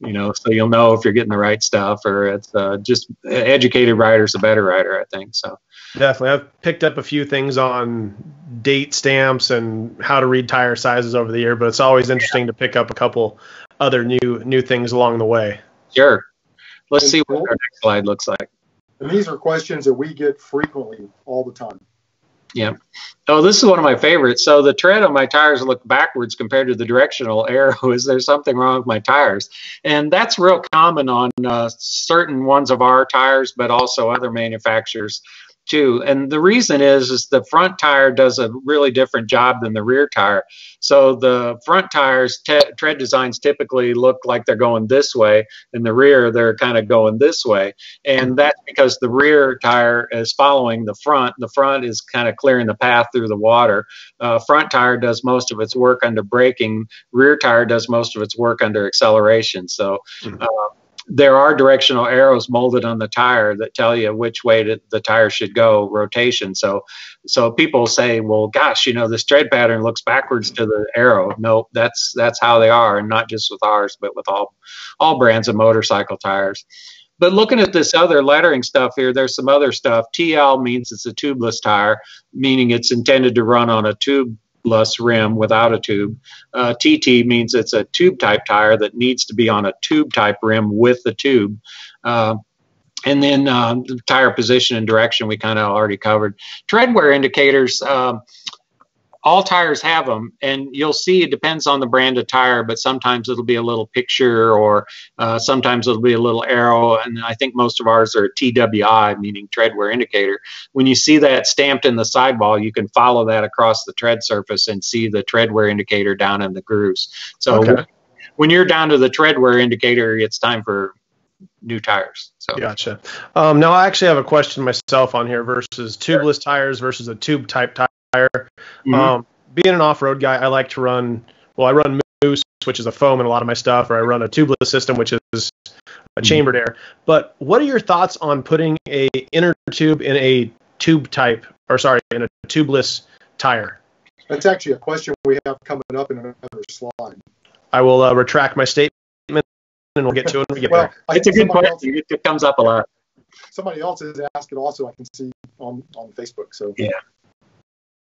you know, so you'll know if you're getting the right stuff, or it's uh, just educated rider's a better rider. I think so. Definitely, I've picked up a few things on date stamps and how to read tire sizes over the year, but it's always interesting yeah. to pick up a couple other new new things along the way. Sure. Let's see what our next slide looks like. And these are questions that we get frequently all the time. Yeah. Oh, this is one of my favorites. So the tread on my tires look backwards compared to the directional arrow. Is there something wrong with my tires? And that's real common on uh, certain ones of our tires, but also other manufacturers too. And the reason is is the front tire does a really different job than the rear tire. So the front tires tread designs typically look like they're going this way, and the rear they're kind of going this way. And that's because the rear tire is following the front. The front is kind of clearing the path through the water. Uh, front tire does most of its work under braking. Rear tire does most of its work under acceleration. So. Mm-hmm. Uh, there are directional arrows molded on the tire that tell you which way to, the tire should go rotation. So so people say well gosh you know this tread pattern looks backwards to the arrow. No that's that's how they are and not just with ours but with all all brands of motorcycle tires. But looking at this other lettering stuff here, there's some other stuff. TL means it's a tubeless tire, meaning it's intended to run on a tube tubeless rim without a tube. Uh, TT means it's a tube type tire that needs to be on a tube type rim with the tube. Uh, and then uh, the tire position and direction we kind of already covered. Tread wear indicators. Um, all tires have them, and you'll see it depends on the brand of tire, but sometimes it'll be a little picture or uh, sometimes it'll be a little arrow. And I think most of ours are TWI, meaning tread wear indicator. When you see that stamped in the sidewall, you can follow that across the tread surface and see the tread wear indicator down in the grooves. So okay. when you're down to the tread wear indicator, it's time for new tires. So gotcha. Um, now I actually have a question myself on here versus tubeless tires versus a tube type tire tire. Mm-hmm. Um, being an off-road guy, I like to run. Well, I run mousse, which is a foam in a lot of my stuff, or I run a tubeless system, which is a mm-hmm. chambered air. But what are your thoughts on putting a inner tube in a tube type, or sorry, in a tubeless tire? That's actually a question we have coming up in another slide. I will uh, retract my statement, and we'll get to it when we get well, there. It's a good question. Else, it comes up a lot. Somebody else has asked it also. I can see on on Facebook. So yeah.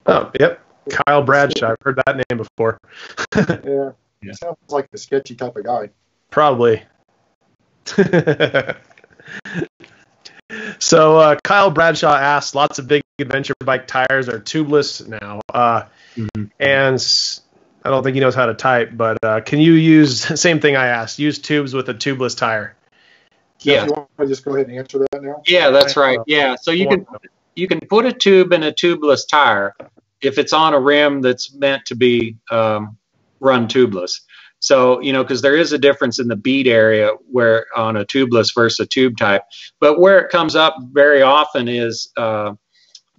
Oh, yep. Kyle Bradshaw. I've heard that name before. yeah. yeah. Sounds like a sketchy type of guy. Probably. so uh, Kyle Bradshaw asks, lots of big adventure bike tires are tubeless now, uh, mm-hmm. and I don't think he knows how to type, but uh, can you use same thing I asked? Use tubes with a tubeless tire. Yeah. You want to just go ahead and answer that now? Yeah, that's right. Yeah, so you can you can put a tube in a tubeless tire if it's on a rim that's meant to be um, run tubeless. So, you know, because there is a difference in the bead area where on a tubeless versus a tube type. But where it comes up very often is, uh,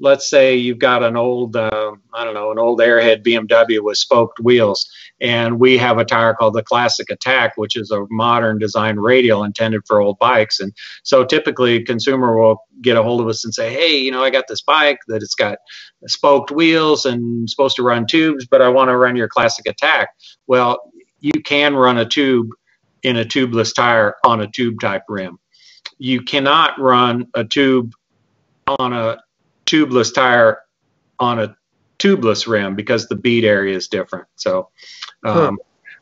let's say you've got an old, uh, I don't know, an old airhead BMW with spoked wheels, and we have a tire called the Classic Attack, which is a modern design radial intended for old bikes. And so typically, a consumer will get a hold of us and say, hey, you know, I got this bike that it's got spoked wheels and supposed to run tubes, but I want to run your Classic Attack. Well, you can run a tube in a tubeless tire on a tube type rim. You cannot run a tube on a tubeless tire on a tubeless rim because the bead area is different. So, um, huh.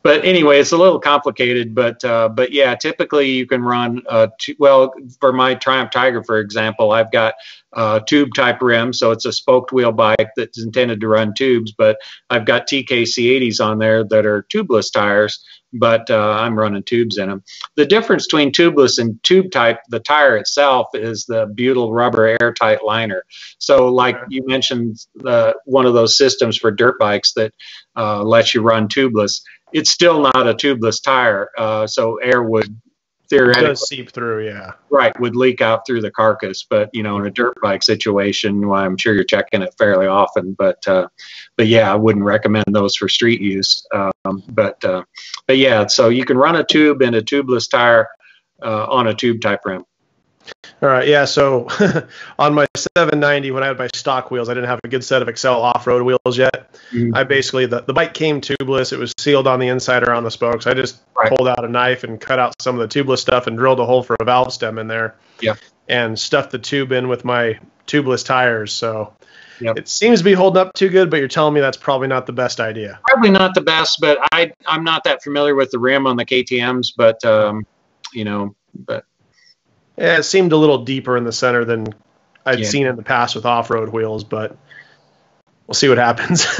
But anyway, it's a little complicated. But uh, but yeah, typically you can run t- well for my Triumph Tiger, for example, I've got uh, tube type rim, so it's a spoked wheel bike that's intended to run tubes. But I've got TKC80s on there that are tubeless tires, but uh, I'm running tubes in them. The difference between tubeless and tube type, the tire itself, is the butyl rubber airtight liner. So, like you mentioned, uh, one of those systems for dirt bikes that uh, lets you run tubeless. It's still not a tubeless tire, uh, so air would theoretically does seep through, yeah. Right, would leak out through the carcass. But you know, in a dirt bike situation, well, I'm sure you're checking it fairly often. But uh, but yeah, I wouldn't recommend those for street use. Um, but uh, but yeah, so you can run a tube in a tubeless tire uh, on a tube type rim. All right, yeah. So on my 790, when I had my stock wheels, I didn't have a good set of Excel off-road wheels yet. Mm-hmm. I basically the, the bike came tubeless. It was sealed on the inside around the spokes. I just right. pulled out a knife and cut out some of the tubeless stuff and drilled a hole for a valve stem in there. Yeah. And stuffed the tube in with my tubeless tires. So Yep. It seems to be holding up too good, but you're telling me that's probably not the best idea. Probably not the best, but I I'm not that familiar with the rim on the KTM's, but um, you know, but it seemed a little deeper in the center than I'd yeah. seen in the past with off-road wheels, but we'll see what happens.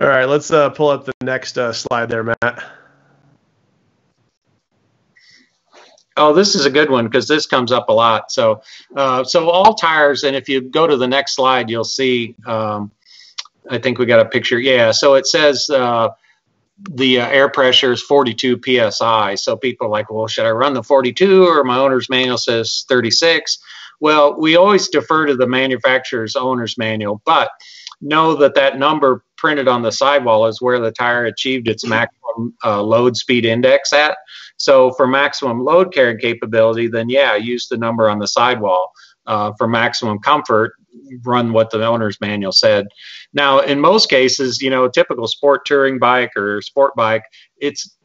All right, let's uh, pull up the next uh, slide there, Matt. Oh, this is a good one because this comes up a lot. So, uh, so all tires, and if you go to the next slide, you'll see. Um, I think we got a picture. Yeah. So it says uh, the uh, air pressure is 42 psi. So people are like, well, should I run the 42 or my owner's manual says 36? Well, we always defer to the manufacturer's owner's manual, but know that that number printed on the sidewall is where the tire achieved its maximum uh, load speed index at. So for maximum load carrying capability, then yeah, use the number on the sidewall. Uh, for maximum comfort, run what the owner's manual said. Now, in most cases, you know, a typical sport touring bike or sport bike, it's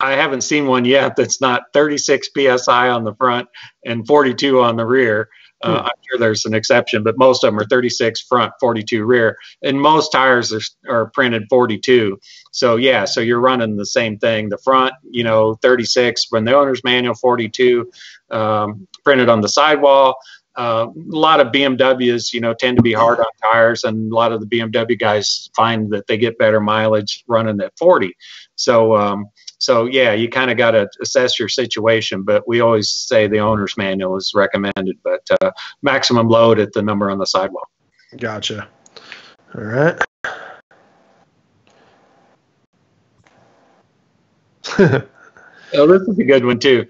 I haven't seen one yet that's not 36 psi on the front and 42 on the rear. Uh, hmm. I'm sure there's an exception, but most of them are 36 front, 42 rear, and most tires are, are printed 42. So yeah, so you're running the same thing. The front, you know, 36 when the owner's manual, 42 um, printed on the sidewall a lot of BMWs, you know, tend to be hard on tires, and a lot of the BMW guys find that they get better mileage running at 40. So, um, so yeah, you kind of got to assess your situation. But we always say the owner's manual is recommended, but uh, maximum load at the number on the sidewall. Gotcha. All right. oh, this is a good one too.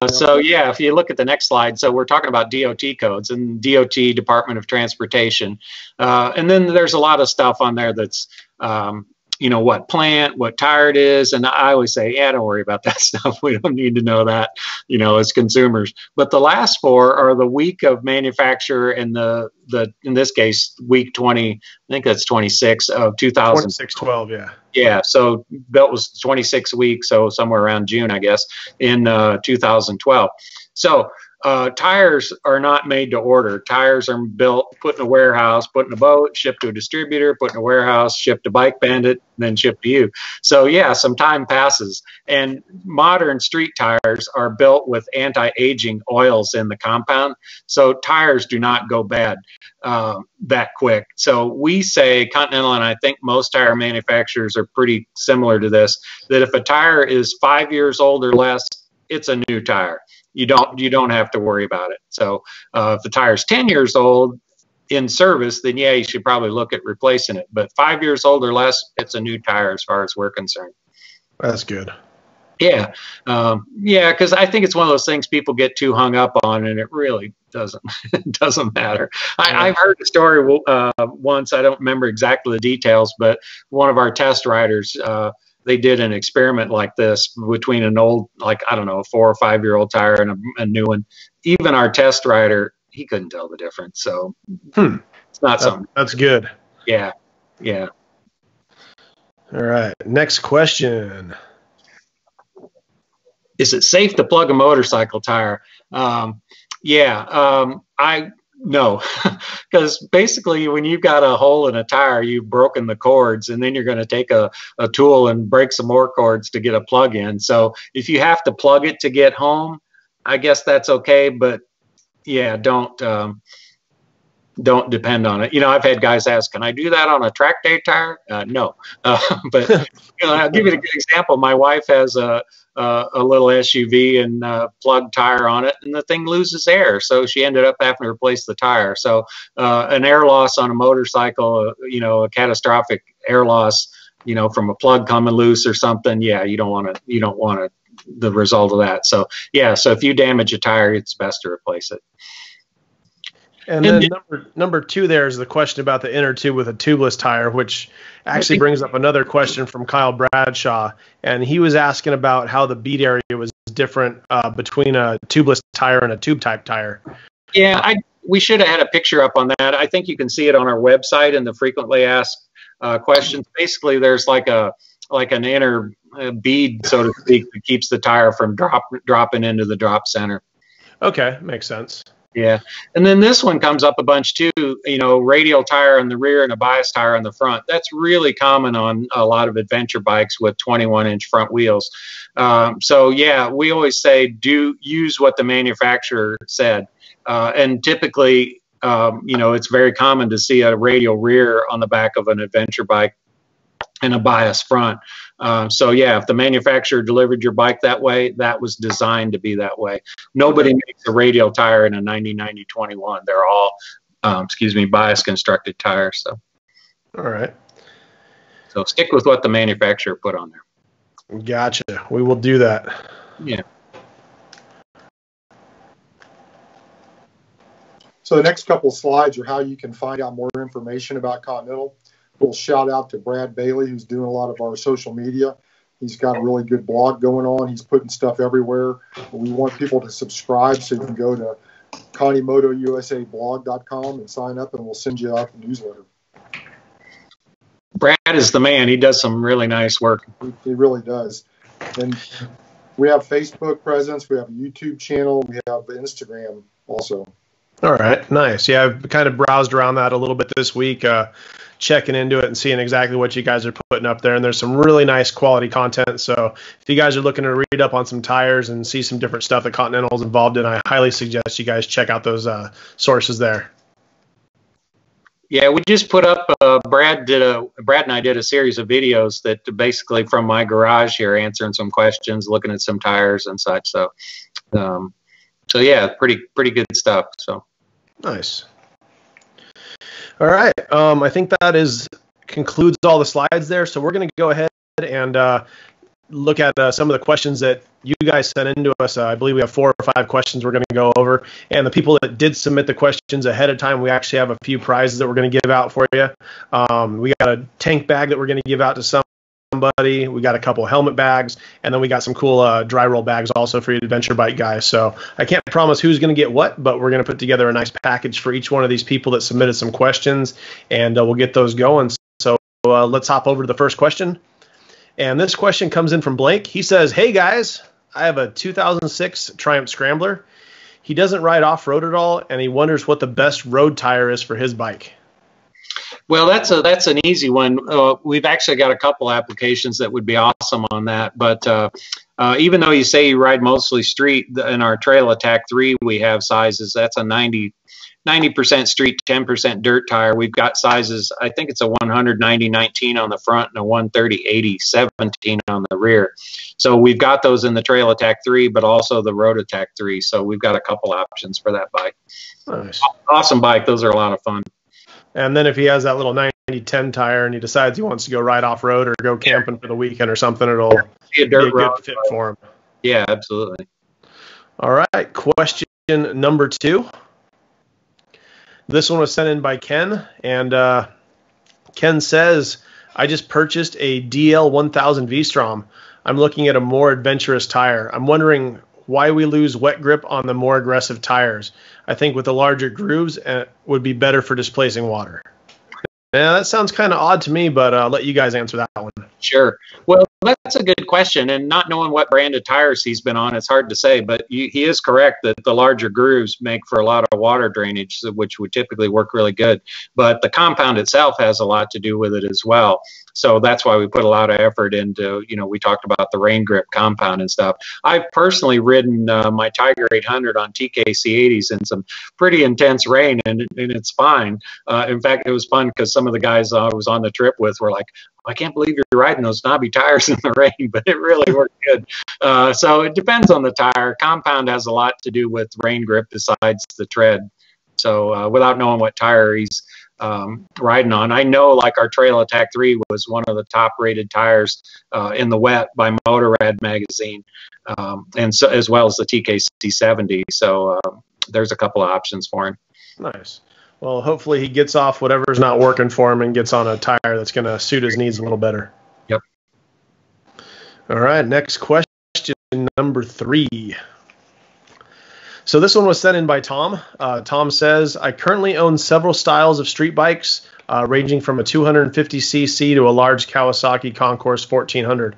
Uh, so yeah, if you look at the next slide, so we're talking about DOT codes and DOT Department of Transportation, uh, and then there's a lot of stuff on there that's um, you know what plant, what tire it is, and I always say, yeah, don't worry about that stuff. We don't need to know that, you know, as consumers. But the last four are the week of manufacture and the the in this case week 20. I think that's 26 of 2000. 12, yeah. Yeah, so that was 26 weeks, so somewhere around June, I guess, in uh, 2012. So uh, tires are not made to order. Tires are built, put in a warehouse, put in a boat, shipped to a distributor, put in a warehouse, shipped to Bike Bandit, then shipped to you. So yeah, some time passes. And modern street tires are built with anti-aging oils in the compound, so tires do not go bad uh, that quick. So we say Continental, and I think most tire manufacturers are pretty similar to this, that if a tire is five years old or less, it's a new tire you don't you don't have to worry about it. So uh, if the tire's 10 years old in service, then yeah, you should probably look at replacing it. But five years old or less, it's a new tire as far as we're concerned. That's good. Yeah, um, yeah, because I think it's one of those things people get too hung up on, and it really doesn't doesn't matter. I, have heard a story uh, once. I don't remember exactly the details, but one of our test riders. Uh, they did an experiment like this between an old, like I don't know, a four or five year old tire and a, a new one. Even our test rider, he couldn't tell the difference. So hmm. it's not that, something. That's good. Yeah, yeah. All right. Next question. Is it safe to plug a motorcycle tire? Um, yeah, um, I no, because basically when you've got a hole in a tire, you've broken the cords, and then you're going to take a, a tool and break some more cords to get a plug in. So if you have to plug it to get home, I guess that's okay. But yeah, don't um, don't depend on it. You know, I've had guys ask, "Can I do that on a track day tire?" Uh, no, uh, but you know, I'll give you a good example. My wife has a uh, a little SUV and uh, plug tire on it, and the thing loses air. So she ended up having to replace the tire. So uh, an air loss on a motorcycle, uh, you know, a catastrophic air loss, you know, from a plug coming loose or something. Yeah, you don't want to. You don't want to the result of that. So yeah, so if you damage a tire, it's best to replace it. And, and then number number two there is the question about the inner tube with a tubeless tire, which actually brings up another question from Kyle Bradshaw, and he was asking about how the bead area was different uh, between a tubeless tire and a tube type tire. Yeah, I we should have had a picture up on that. I think you can see it on our website in the frequently asked uh, questions. Basically, there's like a like an inner uh, bead, so to speak, that keeps the tire from drop dropping into the drop center. Okay, makes sense. Yeah. And then this one comes up a bunch too, you know, radial tire in the rear and a bias tire on the front. That's really common on a lot of adventure bikes with 21 inch front wheels. Um, so, yeah, we always say do use what the manufacturer said. Uh, and typically, um, you know, it's very common to see a radial rear on the back of an adventure bike and a bias front. Um, so yeah, if the manufacturer delivered your bike that way, that was designed to be that way. Nobody makes a radial tire in a 90-90-21. They're all, um, excuse me, bias constructed tires. So. All right. So stick with what the manufacturer put on there. Gotcha. We will do that. Yeah. So the next couple slides are how you can find out more information about Continental little shout out to Brad Bailey, who's doing a lot of our social media. He's got a really good blog going on. He's putting stuff everywhere. We want people to subscribe, so you can go to ContiMotoUSAblog.com and sign up, and we'll send you out the newsletter. Brad is the man. He does some really nice work. He really does. And we have Facebook presence. We have a YouTube channel. We have Instagram also. All right, nice. Yeah, I've kind of browsed around that a little bit this week. Uh, checking into it and seeing exactly what you guys are putting up there. And there's some really nice quality content. So if you guys are looking to read up on some tires and see some different stuff that Continental's involved in, I highly suggest you guys check out those uh, sources there. Yeah, we just put up. Uh, Brad did a Brad and I did a series of videos that basically from my garage here, answering some questions, looking at some tires and such. So, um, so yeah, pretty pretty good stuff. So nice. All right. Um, I think that is concludes all the slides there. So we're going to go ahead and uh, look at uh, some of the questions that you guys sent into us. Uh, I believe we have four or five questions we're going to go over. And the people that did submit the questions ahead of time, we actually have a few prizes that we're going to give out for you. Um, we got a tank bag that we're going to give out to some somebody. We got a couple helmet bags, and then we got some cool uh, dry roll bags also for your adventure bike guys. So I can't promise who's going to get what, but we're going to put together a nice package for each one of these people that submitted some questions, and uh, we'll get those going. So uh, let's hop over to the first question. And this question comes in from Blake. He says, "Hey guys, I have a 2006 Triumph Scrambler." He doesn't ride off road at all, and he wonders what the best road tire is for his bike. Well, that's a that's an easy one. Uh, we've actually got a couple applications that would be awesome on that. But uh, uh, even though you say you ride mostly street, in our Trail Attack three we have sizes. That's a 90 percent street, 10% dirt tire. We've got sizes. I think it's a 190 19 on the front and a 130 80 17 on the rear. So we've got those in the Trail Attack three, but also the Road Attack three. So we've got a couple options for that bike. Nice. Awesome bike. Those are a lot of fun. And then if he has that little 90 10 tire and he decides he wants to go ride off road or go camping for the weekend or something, it'll be a, dirt be a good fit for him. Yeah, absolutely. All right. Question number two. This one was sent in by Ken, and uh, Ken says, I just purchased a DL 1000 V-Strom. I'm looking at a more adventurous tire. I'm wondering why we lose wet grip on the more aggressive tires. I think with the larger grooves, it uh, would be better for displacing water. Yeah, that sounds kind of odd to me, but uh, I'll let you guys answer that one. Sure. Well, that's a good question. And not knowing what brand of tires he's been on, it's hard to say. But he is correct that the larger grooves make for a lot of water drainage, which would typically work really good. But the compound itself has a lot to do with it as well. So that's why we put a lot of effort into, you know, we talked about the rain grip compound and stuff. I've personally ridden uh, my Tiger 800 on TKC 80s in some pretty intense rain, and, and it's fine. Uh, in fact, it was fun because some of the guys I was on the trip with were like, I can't believe you're riding those knobby tires in the rain, but it really worked good. Uh, so it depends on the tire. Compound has a lot to do with rain grip besides the tread. So uh, without knowing what tire he's um, riding on. I know like our Trail Attack 3 was one of the top rated tires uh, in the wet by Motorrad magazine, um, and so as well as the TKC 70. So uh, there's a couple of options for him. Nice. Well, hopefully he gets off whatever's not working for him and gets on a tire that's going to suit his needs a little better. Yep. All right. Next question, number three. So this one was sent in by Tom. Uh, Tom says, I currently own several styles of street bikes, uh, ranging from a 250cc to a large Kawasaki Concours 1400.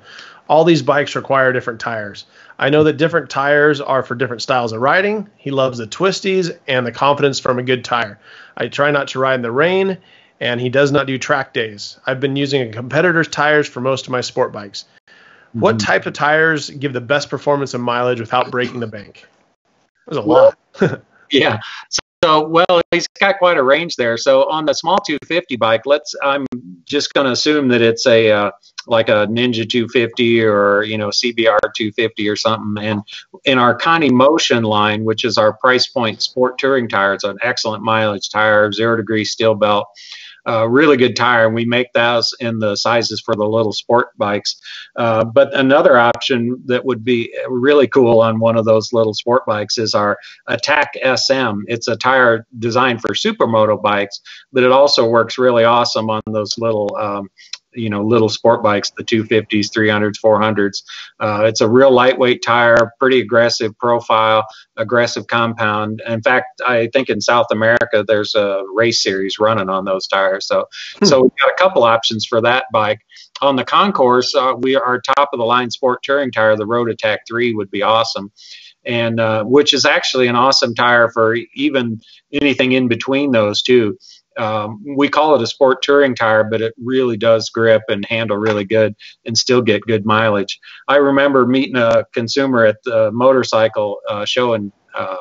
All these bikes require different tires. I know that different tires are for different styles of riding. He loves the twisties and the confidence from a good tire. I try not to ride in the rain, and he does not do track days. I've been using a competitor's tires for most of my sport bikes. Mm-hmm. What type of tires give the best performance and mileage without breaking the bank? There's a lot. yeah. So, so, well, he's got quite a range there. So on the small 250 bike, let's. I'm just going to assume that it's a uh, like a Ninja 250 or you know CBR 250 or something. And in our ContiMotion line, which is our price point sport touring tire, it's an excellent mileage tire, zero degree steel belt a really good tire, and we make those in the sizes for the little sport bikes. Uh, but another option that would be really cool on one of those little sport bikes is our Attack SM. It's a tire designed for supermoto bikes, but it also works really awesome on those little um, you know little sport bikes the 250s 300s 400s uh, it's a real lightweight tire pretty aggressive profile aggressive compound. In fact i think in south america there's a race series running on those tires. So hmm. so we've got a couple options for that bike. On the Concours, uh, we are top of the line sport touring tire. The road attack 3 would be awesome. And uh, which is actually an awesome tire for even anything in between those two um, we call it a sport touring tire, but it really does grip and handle really good and still get good mileage. I remember meeting a consumer at the motorcycle uh, show in uh,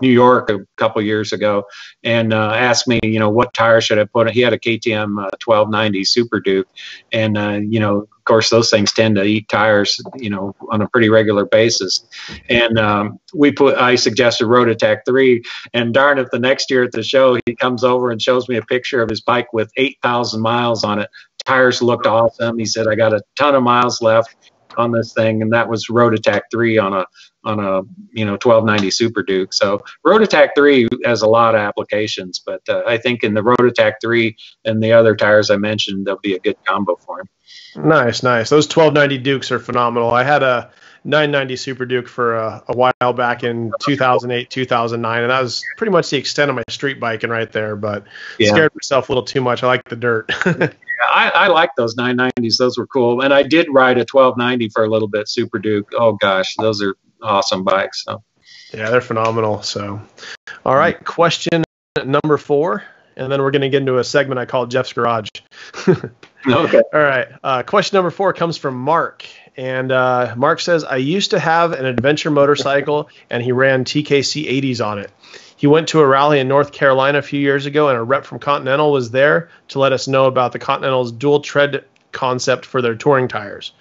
New York a couple years ago and uh, asked me, you know, what tire should I put? He had a KTM 1290 uh, Super Duke, and uh, you know, of course, those things tend to eat tires, you know, on a pretty regular basis. And um, we put, I suggested Road Attack 3, and darn if the next year at the show he comes over and shows me a picture of his bike with 8,000 miles on it. Tires looked awesome. He said, I got a ton of miles left on this thing, and that was Road Attack 3 on a on a you know 1290 Super Duke. So Road Attack 3 has a lot of applications, but uh, I think in the Road Attack 3 and the other tires I mentioned, they'll be a good combo for him. Nice, nice. Those 1290 Dukes are phenomenal. I had a 990 Super Duke for a, a, while back in 2008, 2009, and that was pretty much the extent of my street biking right there. But yeah. scared myself a little too much. I like the dirt. I, I like those 990s. Those were cool. And I did ride a 1290 for a little bit, Super Duke. Oh gosh, those are awesome bikes. So. Yeah, they're phenomenal. So, all right, question number four, and then we're going to get into a segment I call Jeff's Garage. okay. All right. Uh, question number four comes from Mark. And uh, Mark says, I used to have an adventure motorcycle, and he ran TKC 80s on it. He went to a rally in North Carolina a few years ago, and a rep from Continental was there to let us know about the Continental's dual tread concept for their touring tires.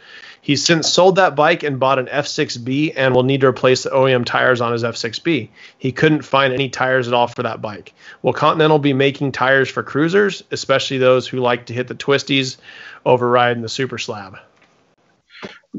He's since sold that bike and bought an F6B and will need to replace the OEM tires on his F6B. He couldn't find any tires at all for that bike. Will Continental be making tires for cruisers, especially those who like to hit the twisties, override, and the super slab?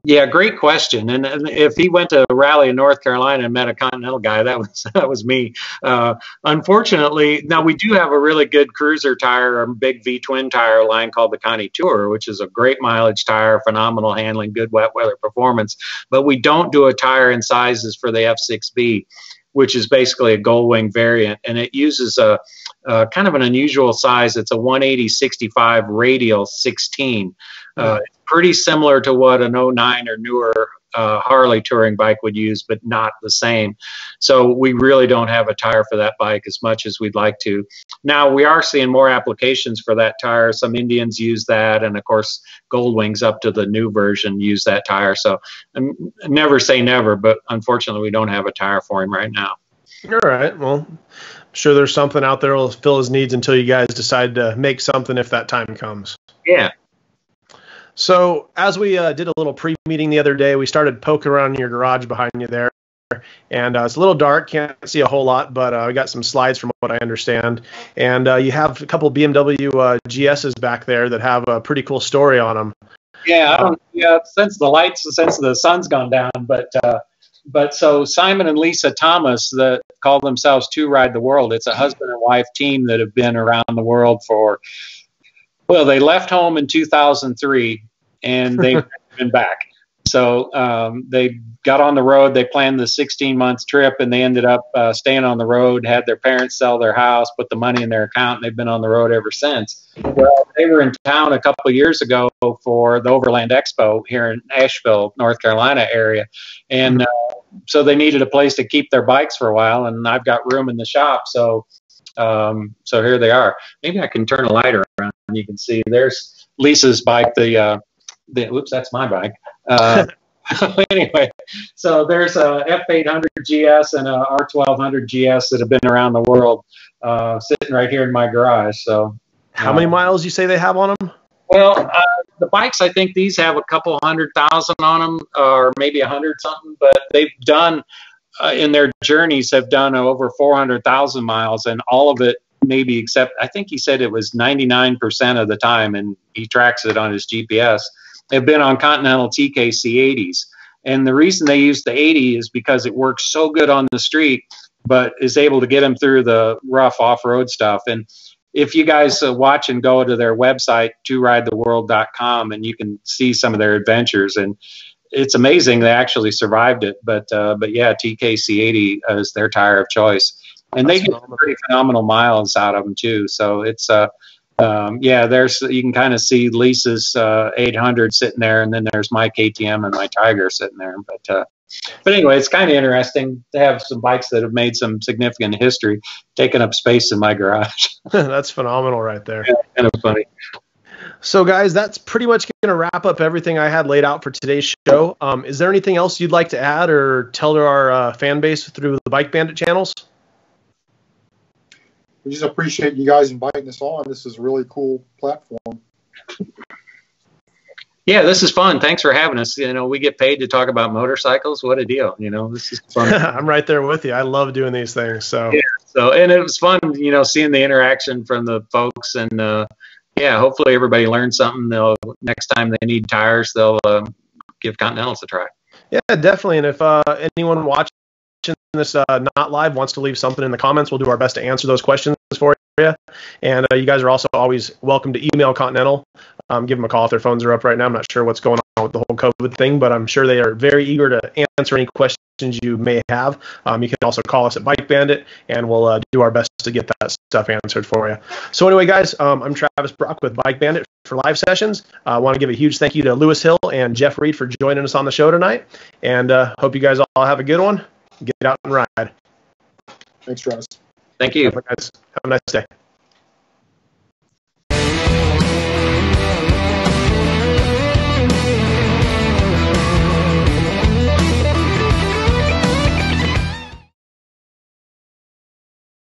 Yeah, great question. And, and, if he went to a rally in North Carolina and met a Continental guy, that was that was me. Uh, unfortunately, now we do have a really good cruiser tire, a big V twin tire line called the Conti Tour, which is a great mileage tire, phenomenal handling, good wet weather performance. But we don't do a tire in sizes for the F6B, which is basically a Goldwing variant, and it uses a, kind of an unusual size. It's a 180-65 radial 16. Uh, pretty similar to what an 09 or newer uh, Harley touring bike would use, but not the same. So we really don't have a tire for that bike as much as we'd like to. Now we are seeing more applications for that tire. Some Indians use that, and of course Goldwings up to the new version use that tire. So um, never say never, but unfortunately we don't have a tire for him right now. All right. Well, I'm sure there's something out there will fill his needs until you guys decide to make something if that time comes. Yeah, so as we uh, did a little pre-meeting the other day, we started poking around in your garage behind you there, and uh, it's a little dark, can't see a whole lot, but uh, we got some slides from what I understand, and uh, you have a couple BMW uh, GSs back there that have a pretty cool story on them. Yeah, I don't. Yeah, since the lights, since the sun's gone down, but uh, but so Simon and Lisa Thomas that call themselves Two Ride the World. It's a husband and wife team that have been around the world for. Well, they left home in 2003 and they've been back. So um, they got on the road. They planned the 16 month trip, and they ended up uh, staying on the road. Had their parents sell their house, put the money in their account, and they've been on the road ever since. Well, they were in town a couple of years ago for the Overland Expo here in Asheville, North Carolina area, and uh, so they needed a place to keep their bikes for a while. And I've got room in the shop, so um, so here they are. Maybe I can turn a light around, and you can see there's Lisa's bike, the uh, the, oops, that's my bike. Uh, anyway, so there's a F800 GS and a R1200 GS that have been around the world, uh, sitting right here in my garage. So, how many uh, miles you say they have on them? Well, uh, the bikes, I think these have a couple hundred thousand on them, or maybe a hundred something. But they've done uh, in their journeys have done over 400,000 miles, and all of it maybe except I think he said it was 99% of the time, and he tracks it on his GPS have been on Continental TKC 80s. And the reason they use the 80 is because it works so good on the street, but is able to get them through the rough off road stuff. And if you guys uh, watch and go to their website, twoRideTheWorld.com, and you can see some of their adventures. And it's amazing they actually survived it. But uh, but yeah, TKC 80 is their tire of choice, and That's they get phenomenal. pretty phenomenal miles out of them too. So it's uh, um, yeah, there's you can kind of see Lisa's uh, 800 sitting there, and then there's my KTM and my Tiger sitting there. But uh, but anyway, it's kind of interesting to have some bikes that have made some significant history, taking up space in my garage. that's phenomenal, right there. Yeah, kind of funny. So, guys, that's pretty much going to wrap up everything I had laid out for today's show. Um, is there anything else you'd like to add or tell to our uh, fan base through the Bike Bandit channels? We just appreciate you guys inviting us on. This is a really cool platform. Yeah, this is fun. Thanks for having us. You know, we get paid to talk about motorcycles. What a deal! You know, this is fun. I'm right there with you. I love doing these things. So yeah. So and it was fun. You know, seeing the interaction from the folks and uh, yeah, hopefully everybody learned something. They'll next time they need tires, they'll uh, give Continentals a try. Yeah, definitely. And if uh, anyone watching this uh, not live wants to leave something in the comments, we'll do our best to answer those questions for you. And uh, you guys are also always welcome to email Continental. Um, give them a call if their phones are up right now. I'm not sure what's going on with the whole COVID thing, but I'm sure they are very eager to answer any questions you may have. Um, you can also call us at Bike Bandit, and we'll uh, do our best to get that stuff answered for you. So anyway, guys, um, I'm Travis Brock with Bike Bandit for live sessions. Uh, I want to give a huge thank you to Lewis Hill and Jeff Reed for joining us on the show tonight, and uh, hope you guys all have a good one. Get out and ride. Thanks, Travis. Thank you. Have a nice, have a nice day.